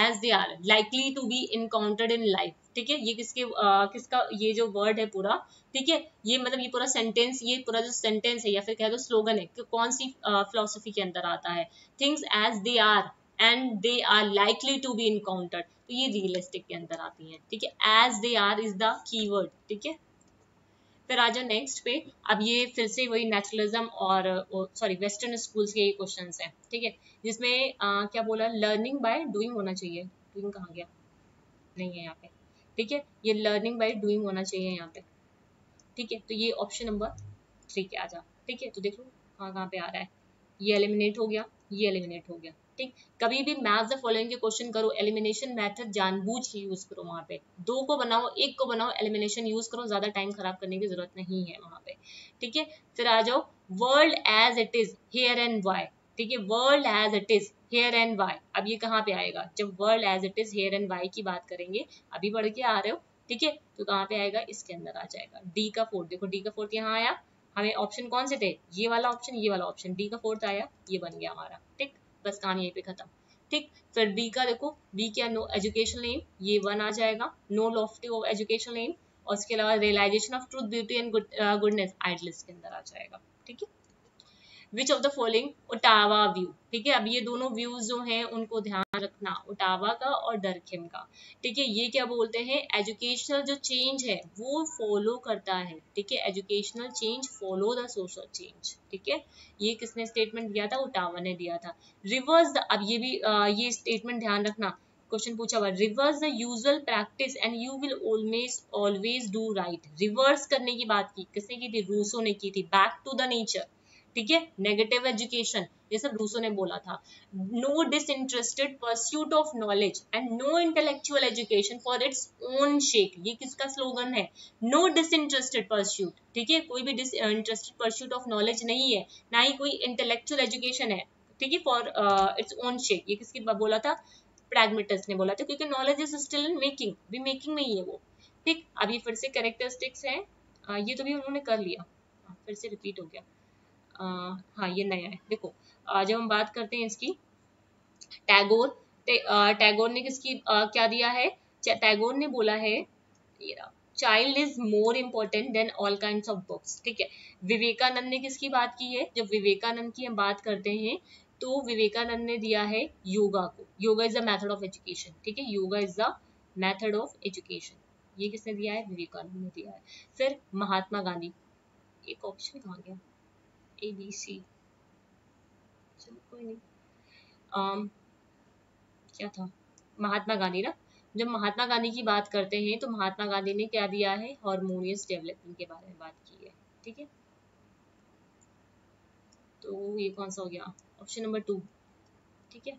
S1: as they are likely to be encountered in life ठीक है? ये किसके uh, किसका ये जो वर्ड है पूरा ठीक है? ये मतलब ये पूरा सेंटेंस ये पूरा जो सेंटेंस है या फिर कह दो स्लोगन है कि कौन सी फिलोसफी uh, के अंदर आता है? Things as they are and they are likely to be encountered तो ये रियलिस्टिक के अंदर आती हैं ठीक है? As they are is the keyword ठीक है? फिर आ जाओ नेक्स्ट पे। अब ये फिर से वही नेचुरलिज्म और सॉरी वेस्टर्न स्कूल्स के क्वेश्चन हैं ठीक है? जिसमें आ, क्या बोला? लर्निंग बाय डूइंग होना चाहिए। डूइंग कहाँ गया? नहीं है यहाँ पे ठीक है? ये लर्निंग बाय डूइंग होना चाहिए यहाँ पे ठीक है? तो ये ऑप्शन नंबर थ्री के आ जा ठीक है? तो देख लो कहाँ कहाँ पे आ रहा है। ये एलिमिनेट हो गया ये एलिमिनेट हो गया। ठीक कभी भी मैथ द फॉलोइंग के क्वेश्चन करो एलिमिनेशन मेथड जानबूझ के यूज़ करो वहाँ पे। दो को बनाओ, एक को बनाओ एलिमिनेशन यूज़ करो, ज़्यादा टाइम खराब करने की ज़रूरत नहीं है वहाँ पे। ठीक है? फिर आ जाओ world as it is here and why ठीक है? World as it is here and why अब ये कहाँ पे आएगा? जब world as it is here and why की बात करेंगे, अभी बढ़ के आ रहे हो, ठीक है? तो कहाँ पे आएगा? इसके अंदर आ जाएगा। डी का फोर्थ देखो डी का फोर्थ यहाँ आया। हमें ऑप्शन कौन से थे? ये वाला ऑप्शन ये वाला ऑप्शन डी का फोर्थ आया, ये बन गया हमारा। ठीक? बस कहानी यहीं पे खत्म। ठीक? फिर बी का देखो बी क्या नो एजुकेशन एम ये वन आ जाएगा। No lofty of education aim और उसके अलावा realization of truth beauty and goodness idealist के अंदर आ जाएगा। ठीक है? Which of the following Ottawa view ठीक है अब ये दोनों व्यूज़ जो हैं उनको ध्यान रखना। ओटावा का और डरखिम का। ठीक है ये क्या बोलते हैं? एजुकेशनल जो चेंज है वो फॉलो करता है। ठीक है educational change follow the social change ठीक है ये किसने स्टेटमेंट दिया था? ओटावा ने दिया था। रिवर्स द अब ये भी आ, ये स्टेटमेंट ध्यान रखना। क्वेश्चन पूछा हुआ reverse the usual practice and you will always always do right reverse करने की बात की। किसने की थी? रूसो ने की थी। बैक टू द नेचर ठीक है? नेगेटिव एजुकेशन ये सब रूसो ने बोला था। No disinterested pursuit of knowledge and no intellectual education for its own sake ये किसका स्लोगन है? नो डिसइंटरेस्टेड परस्यूट ठीक है? कोई भी डिसइंटरेस्टेड परस्यूट ऑफ़ नॉलेज नहीं है ना ही कोई इंटेलेक्चुअल एजुकेशन है ठीक है? फॉर इट्स ओन शेक ये किसकी बोला था? प्रैग्मेटिस ने बोला था क्योंकि knowledge is still in making भी मेकिंग में ही है वो। ठीक? अभी फिर से कैरेक्टरिस्टिक्स है। Uh, ये तो भी उन्होंने कर लिया। हाँ, फिर से रिपीट हो गया। हाँ ये नया है। देखो जब हम बात करते हैं इसकी टैगोर। टैगोर ने किसकी क्या दिया है? टैगोर ने बोला है child is more important than all kind of books ठीक है? विवेकानंद ने किसकी बात की है? जब विवेकानंद की हम बात करते हैं तो विवेकानंद ने दिया है योगा को। Yoga is the method of education ठीक है? Yoga is the method of education ये किसने दिया है? विवेकानंद ने दिया है। फिर महात्मा गांधी। एक ऑप्शन कहाँ गया? ए बी सी चलो कोई नहीं. Um, क्या था? महात्मा गांधी ना? जब महात्मा गांधी की बात करते हैं तो महात्मा गांधी ने क्या दिया है? हारमोनियस डेवलपमेंट के बारे में बात की है. ठीक है? तो ये कौन सा हो गया? ऑप्शन नंबर टू ठीक है?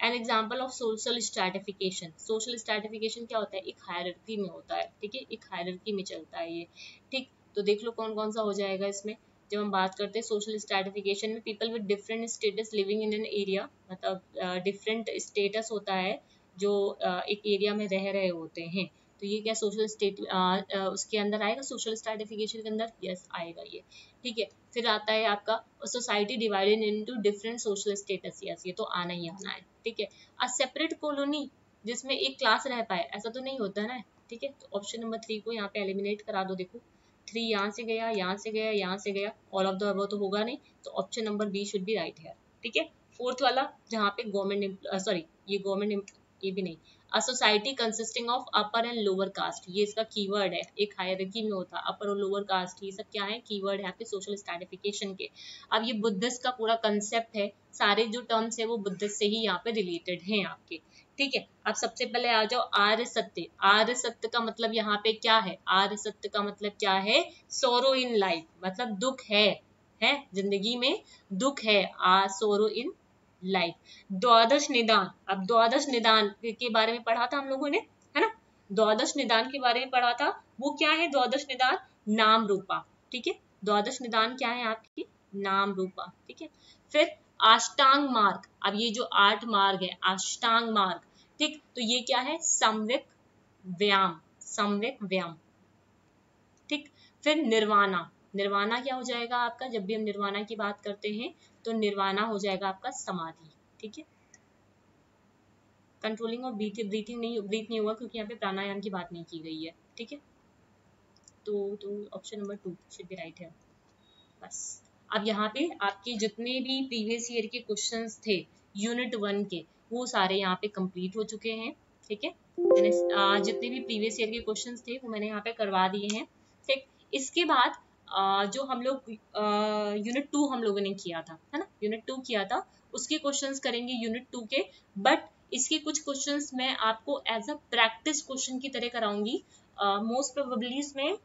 S1: An example of social stratification social stratification क्या होता है? एक हायरकी में होता है. ठीक है? एक हायरकी में चलता है ये. ठीक? तो देख लो कौन कौन सा हो जाएगा इसमें. जब हम बात करते हैं सोशल स्ट्रेटिफिकेशन में people with different status living in an area मतलब डिफरेंट uh, स्टेटस होता है जो uh, एक एरिया में रह रहे होते हैं। तो ये क्या सोशल स्टेट uh, उसके अंदर आएगा? सोशल स्ट्रेटिफिकेशन के अंदर? यस आएगा ये। ठीक है फिर आता है आपका society divided into different social status yes ये तो आना ही आना है। ठीक है अ सेपरेट कॉलोनी जिसमें एक क्लास रह पाए ऐसा तो नहीं होता ना? ठीक है ऑप्शन नंबर थ्री को यहाँ पे एलिमिनेट करा दो देखो। थ्री यहाँ से गया, यहाँ से गया, यहाँ से गया ऑल ऑफ़ द अबव तो होगा नहीं तो option number B should be right है ठीक है? फोर्थ वाला, जहाँ पे गवर्नमेंट सॉरी ये गवर्नमेंट ये भी नहीं a society consisting of upper and lower caste ये इसका कीवर्ड है, एक हायरकी में होता है अपर और लोअर कास्ट ये सब क्या है? कीवर्ड है आपके सोशल स्ट्रेटिफिकेशन के। अब ये बुद्धिस्ट का पूरा कंसेप्ट है, सारे जो टर्म्स है वो बुद्धिस्ट से ही यहाँ पे रिलेटेड हैं आपके। ठीक है अब सबसे पहले आ जाओ आर्य सत्य। आर्य सत्य का मतलब यहाँ पे क्या है? आर्य सत्य का मतलब क्या है? सोरो इन लाइफ मतलब दुख है है? ज़िंदगी में दुख है, आ सोरो इन लाइफ द्वादश निदान, अब द्वादश निदान के बारे में पढ़ा था हम लोगों ने, है ना? द्वादश निदान के बारे में पढ़ा था, वो क्या है? द्वादश निदान नाम रूपा, ठीक है? द्वादश निदान क्या है आपकी? नाम रूपा, ठीक है? फिर अष्टांग मार्ग। अब ये जो आठ मार्ग है अष्टांग मार्ग, ठीक? तो ये क्या है? संविक व्यायाम संविक व्यायाम, ठीक? फिर निर्वाणा। निर्वाणा क्या हो जाएगा आपका? जब भी हम निर्वाणा की बात करते हैं तो निर्वाणा हो जाएगा आपका समाधि, ठीक है? कंट्रोलिंग ऑफ़ ब्रीथिंग नहीं ब्रीथ नहीं हुआ क्योंकि यहाँ पे प्राणायाम की बात नहीं की गई है, ठीक है? तो तो option number two should be right है बस। अब यहाँ पे आपके जितने भी प्रीवियस ईयर के क्वेश्चन थे यूनिट वन के, वो सारे यहाँ पे कंप्लीट हो चुके हैं, ठीक है? मैंने जितने भी प्रीवियस ईयर के क्वेश्चन थे, वो मैंने यहाँ पे करवा दिए हैं, ठीक? इसके बाद जो हम लोग यूनिट टू हम लोगों ने किया था, है ना? यूनिट टू किया था, उसके क्वेश्चंस करेंगे यूनिट टू के बट इसके कुछ क्वेश्चंस मैं आपको एज अ प्रैक्टिस क्वेश्चन की तरह कराऊँगी। मोस्ट प्रोबेबली इसमें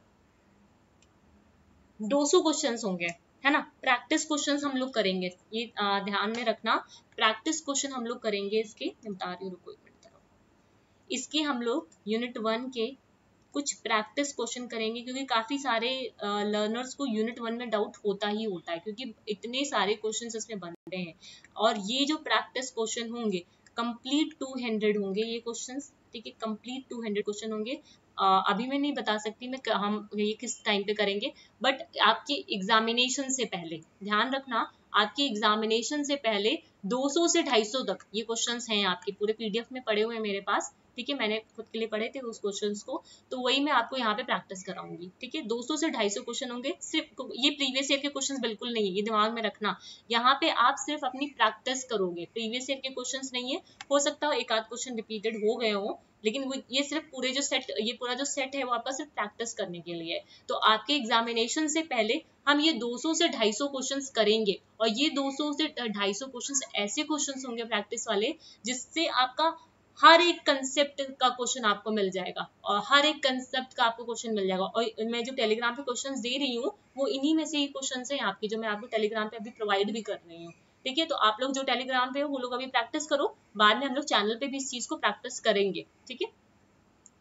S1: 200 क्वेश्चंस होंगे। है ना? प्रैक्टिस क्वेश्चन हम लोग करेंगे। ये ध्यान में रखना। प्रैक्टिस क्वेश्चन हम लोग करेंगे इसके। बता रही रुको इसके हम लोग यूनिट वन के कुछ प्रैक्टिस क्वेश्चन करेंगे, क्योंकि काफ़ी सारे लर्नर्स को यूनिट वन में डाउट होता ही होता है, क्योंकि इतने सारे क्वेश्चन इसमें बन रहे हैं। और ये जो प्रैक्टिस क्वेश्चन होंगे कंप्लीट टू हंड्रेड होंगे ये क्वेश्चन ठीक है कंप्लीट टू हंड्रेड क्वेश्चन होंगे। आ, अभी मैं नहीं बता सकती मैं हम ये किस टाइम पे करेंगे बट आपके एग्जामिनेशन से पहले ध्यान रखना आपके एग्जामिनेशन से पहले 200 से 250 तक ये क्वेश्चंस हैं आपके पूरे पीडीएफ में पड़े हुए हैं मेरे पास। ठीक है मैंने खुद के लिए पढ़े थे उस क्वेश्चन को तो वही मैं आपको यहाँ पे प्रैक्टिस कराऊँगी, ठीक है? 200 से 250 क्वेश्चन होंगे, सिर्फ़ ये प्रीवियस ईयर के क्वेश्चन बिल्कुल नहीं है, ये दिमाग में रखना। यहाँ पे आप सिर्फ़ अपनी प्रैक्टिस करोगे प्रीवियस ईयर के क्वेश्चन नहीं है, हो सकता हो एक आध क्वेश्चन रिपीटेड हो गए हो, लेकिन वो ये सिर्फ़ पूरे जो सेट ये पूरा जो सेट है वो आपका सिर्फ़ प्रैक्टिस करने के लिए है। तो आपके एग्जामिनेशन से पहले हम ये 200 से 250 क्वेश्चंस करेंगे, और ये 200 से 250 क्वेश्चंस ऐसे क्वेश्चंस होंगे प्रैक्टिस वाले, जिससे आपका हर एक कंसेप्ट का क्वेश्चन आपको मिल जाएगा और हर एक कंसेप्ट का आपको क्वेश्चन मिल जाएगा। और मैं जो टेलीग्राम पे क्वेश्चन दे रही हूँ, वो इन्हीं में से ही क्वेश्चन है आपके, जो मैं आपको टेलीग्राम पे अभी प्रोवाइड भी कर रही हूँ। ठीक है? तो आप लोग जो टेलीग्राम पे हो, वो लोग अभी प्रैक्टिस करो। बाद में हम लोग चैनल पे भी इस चीज़ को प्रैक्टिस करेंगे। ठीक है?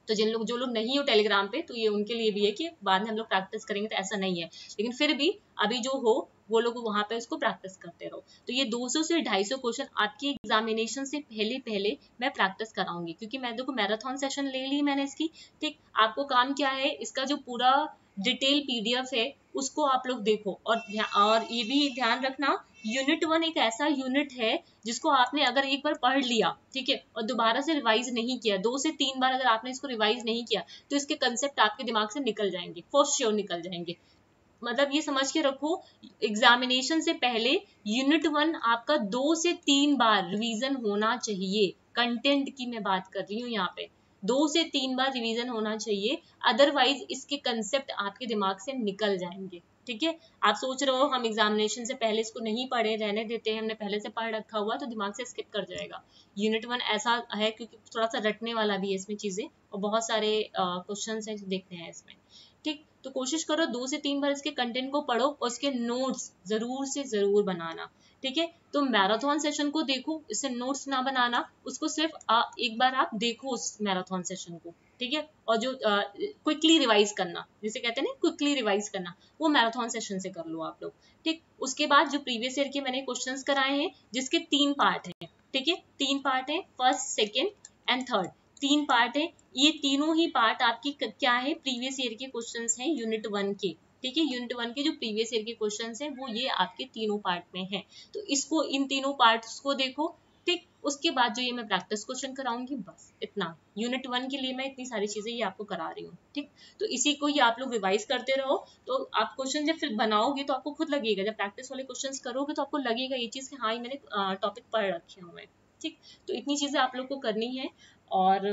S1: तो जिन लोग, जो लोग नहीं हो टेलीग्राम पे तो ये उनके लिए भी है कि बाद में हम लोग प्रैक्टिस करेंगे तो ऐसा नहीं है। लेकिन फिर भी अभी जो हो वो लोग वहाँ पे उसको प्रैक्टिस करते रहो। तो ये 200 से 250 क्वेश्चन आपकी एग्जामिनेशन से पहले पहले मैं प्रैक्टिस कराऊँगी। क्योंकि मैं देखो मैराथन सेशन ले ली मैंने इसकी। ठीक? आपको काम क्या है? इसका जो पूरा डिटेल पीडीएफ है, उसको आप लोग देखो। और और ये भी ध्यान रखना यूनिट वन एक ऐसा यूनिट है, जिसको आपने अगर एक बार पढ़ लिया, ठीक है, और दोबारा से रिवाइज नहीं किया, दो से तीन बार अगर आपने इसको रिवाइज नहीं किया तो इसके कंसेप्ट आपके दिमाग से निकल जाएँगे फॉर श्योर निकल जाएँगे। मतलब ये समझ के रखो एग्जामिनेशन से पहले यूनिट वन आपका दो से तीन बार रिवीजन होना चाहिए। कंटेंट की मैं बात कर रही हूँ यहाँ पे। दो से तीन बार रिवीजन होना चाहिए अदरवाइज़ इसके कंसेप्ट आपके दिमाग से निकल जाएँगे। ठीक है? आप सोच रहे हो हम एग्जामिनेशन से पहले इसको नहीं पढ़े, रहने देते हैं, हमने पहले से पढ़ रखा हुआ तो दिमाग से स्किप कर जाएगा। यूनिट वन ऐसा है क्योंकि थोड़ा सा रटने वाला भी है इसमें चीज़ें, और बहुत सारे क्वेश्चन हैं जो देखने हैं इसमें। तो कोशिश करो दो से तीन बार इसके कंटेंट को पढ़ो और उसके नोट्स ज़रूर से ज़रूर बनाना ठीक है? तो मैराथन सेशन को देखो इससे नोट्स ना बनाना उसको सिर्फ़ आ, एक बार आप देखो उस मैराथन सेशन को ठीक है? और जो क्विकली रिवाइज करना जिसे कहते हैं ना क्विकली रिवाइज करना वो मैराथन सेशन से कर लो आप लोग ठीक? उसके बाद जो प्रीवियस ईयर के मैंने क्वेश्चंस कराए हैं जिसके तीन पार्ट हैं ठीक है? तीन पार्ट है फ़र्स्ट सेकेंड एंड थर्ड तीन पार्ट है। ये तीनों ही पार्ट आपकी क्या है? प्रीवियस ईयर के क्वेश्चंस हैं यूनिट वन के। ठीक है? यूनिट वन के जो प्रीवियस ईयर के क्वेश्चन हैं, वो ये आपके तीनों पार्ट में है। तो इसको, इन तीनों पार्ट्स को देखो। ठीक? उसके बाद जो ये मैं प्रैक्टिस क्वेश्चन कराऊँगी, बस इतना। यूनिट वन के लिए मैं इतनी सारी चीज़ें ये आपको करा रही हूँ। ठीक? तो इसी को ही आप लोग रिवाइज करते रहो। तो आप क्वेश्चन जब फिर बनाओगे तो आपको खुद लगेगा। जब प्रैक्टिस वाले क्वेश्चन करोगे तो आपको लगेगा ये चीज़ हाँ ही मैंने टॉपिक पढ़ रखे हुए ठीक? तो इतनी चीज़ें आप लोग को करनी है। और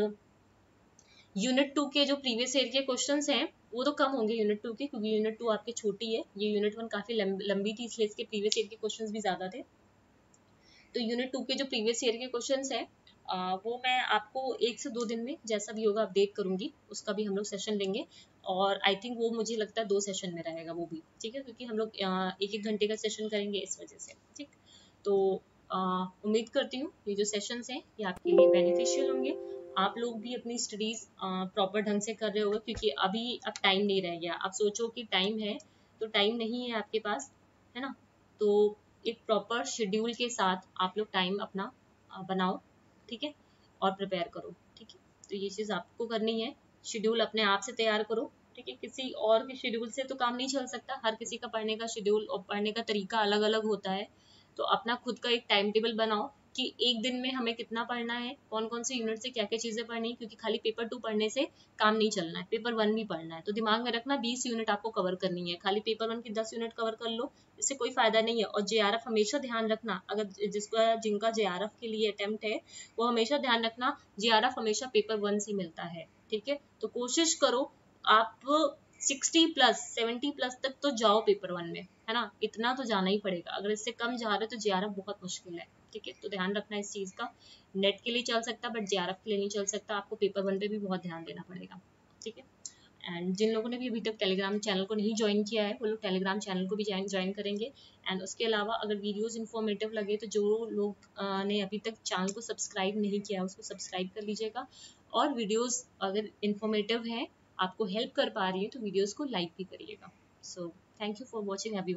S1: यूनिट टू के जो प्रीवियस ईयर के क्वेश्चन हैं, वो तो कम होंगे यूनिट टू के, क्योंकि यूनिट टू आपकी छोटी है। ये यूनिट वन काफ़ी लंबी थी, इसलिए इसके प्रीवियस ईयर के क्वेश्चन भी ज़्यादा थे। तो यूनिट टू के जो प्रीवियस ईयर के क्वेश्चन हैं वो मैं आपको एक से दो दिन में, जैसा भी होगा अपडेट करूँगी। उसका भी हम लोग सेशन लेंगे। और आई थिंक वो मुझे लगता है दो सेशन में रहेगा वो भी, ठीक है? क्योंकि हम लोग एक एक घंटे का सेशन करेंगे इस वजह से, ठीक? तो उम्मीद करती हूँ ये जो सेशंस हैं, ये आपके लिए बेनिफिशियल होंगे। आप लोग भी अपनी स्टडीज़ प्रॉपर ढंग से कर रहे होगे, क्योंकि अभी अब टाइम नहीं रह गया। आप सोचो कि टाइम है तो टाइम नहीं है आपके पास, है ना? तो एक प्रॉपर शेड्यूल के साथ आप लोग टाइम अपना बनाओ, ठीक है? और प्रिपेयर करो, ठीक है? तो ये चीज़ आपको करनी है। शेड्यूल अपने आप से तैयार करो, ठीक है? किसी और के शेड्यूल से तो काम नहीं चल सकता। हर किसी का पढ़ने का शेड्यूल और पढ़ने का तरीका अलग अलग होता है। तो अपना खुद का एक टाइम टेबल बनाओ कि एक दिन में हमें कितना पढ़ना है कौन कौन से यूनिट से क्या क्या चीज़ें पढ़नी है, क्योंकि खाली पेपर टू पढ़ने से काम नहीं चलना है पेपर वन भी पढ़ना है। तो दिमाग में रखना बीस यूनिट आपको कवर करनी है, खाली पेपर वन की दस यूनिट कवर कर लो, इससे कोई फ़ायदा नहीं है। और जेआरएफ हमेशा ध्यान रखना, अगर जिसका, जिनका जे के लिए अटेम्प्ट है, वो हमेशा ध्यान रखना जेआरएफ हमेशा पेपर वन से मिलता है, ठीक है? तो कोशिश करो आप सिक्सटी प्लस, सेवेंटी प्लस तक तो जाओ पेपर वन में, है ना? इतना तो जाना ही पड़ेगा। अगर इससे कम जा रहे हो तो जे बहुत मुश्किल है, ठीक है? तो ध्यान रखना इस चीज़ का। नेट के लिए चल सकता बट जे के लिए नहीं चल सकता। आपको पेपर वन पे भी बहुत ध्यान देना पड़ेगा, ठीक है? एंड जिन लोगों ने भी अभी तक टेलीग्राम चैनल को नहीं ज्वाइन किया है, वो लोग टेलीग्राम चैनल को भी ज्वाइन करेंगे। एंड उसके अलावा अगर वीडियोस इन्फॉर्मेटिव लगे तो जो लोग ने अभी तक चैनल को सब्सक्राइब नहीं किया है, उसको सब्सक्राइब कर लीजिएगा। और वीडियोस अगर इन्फॉर्मेटिव है आपको हेल्प कर पा रही है तो वीडियोस को लाइक भी करिएगा। So thank you for watching every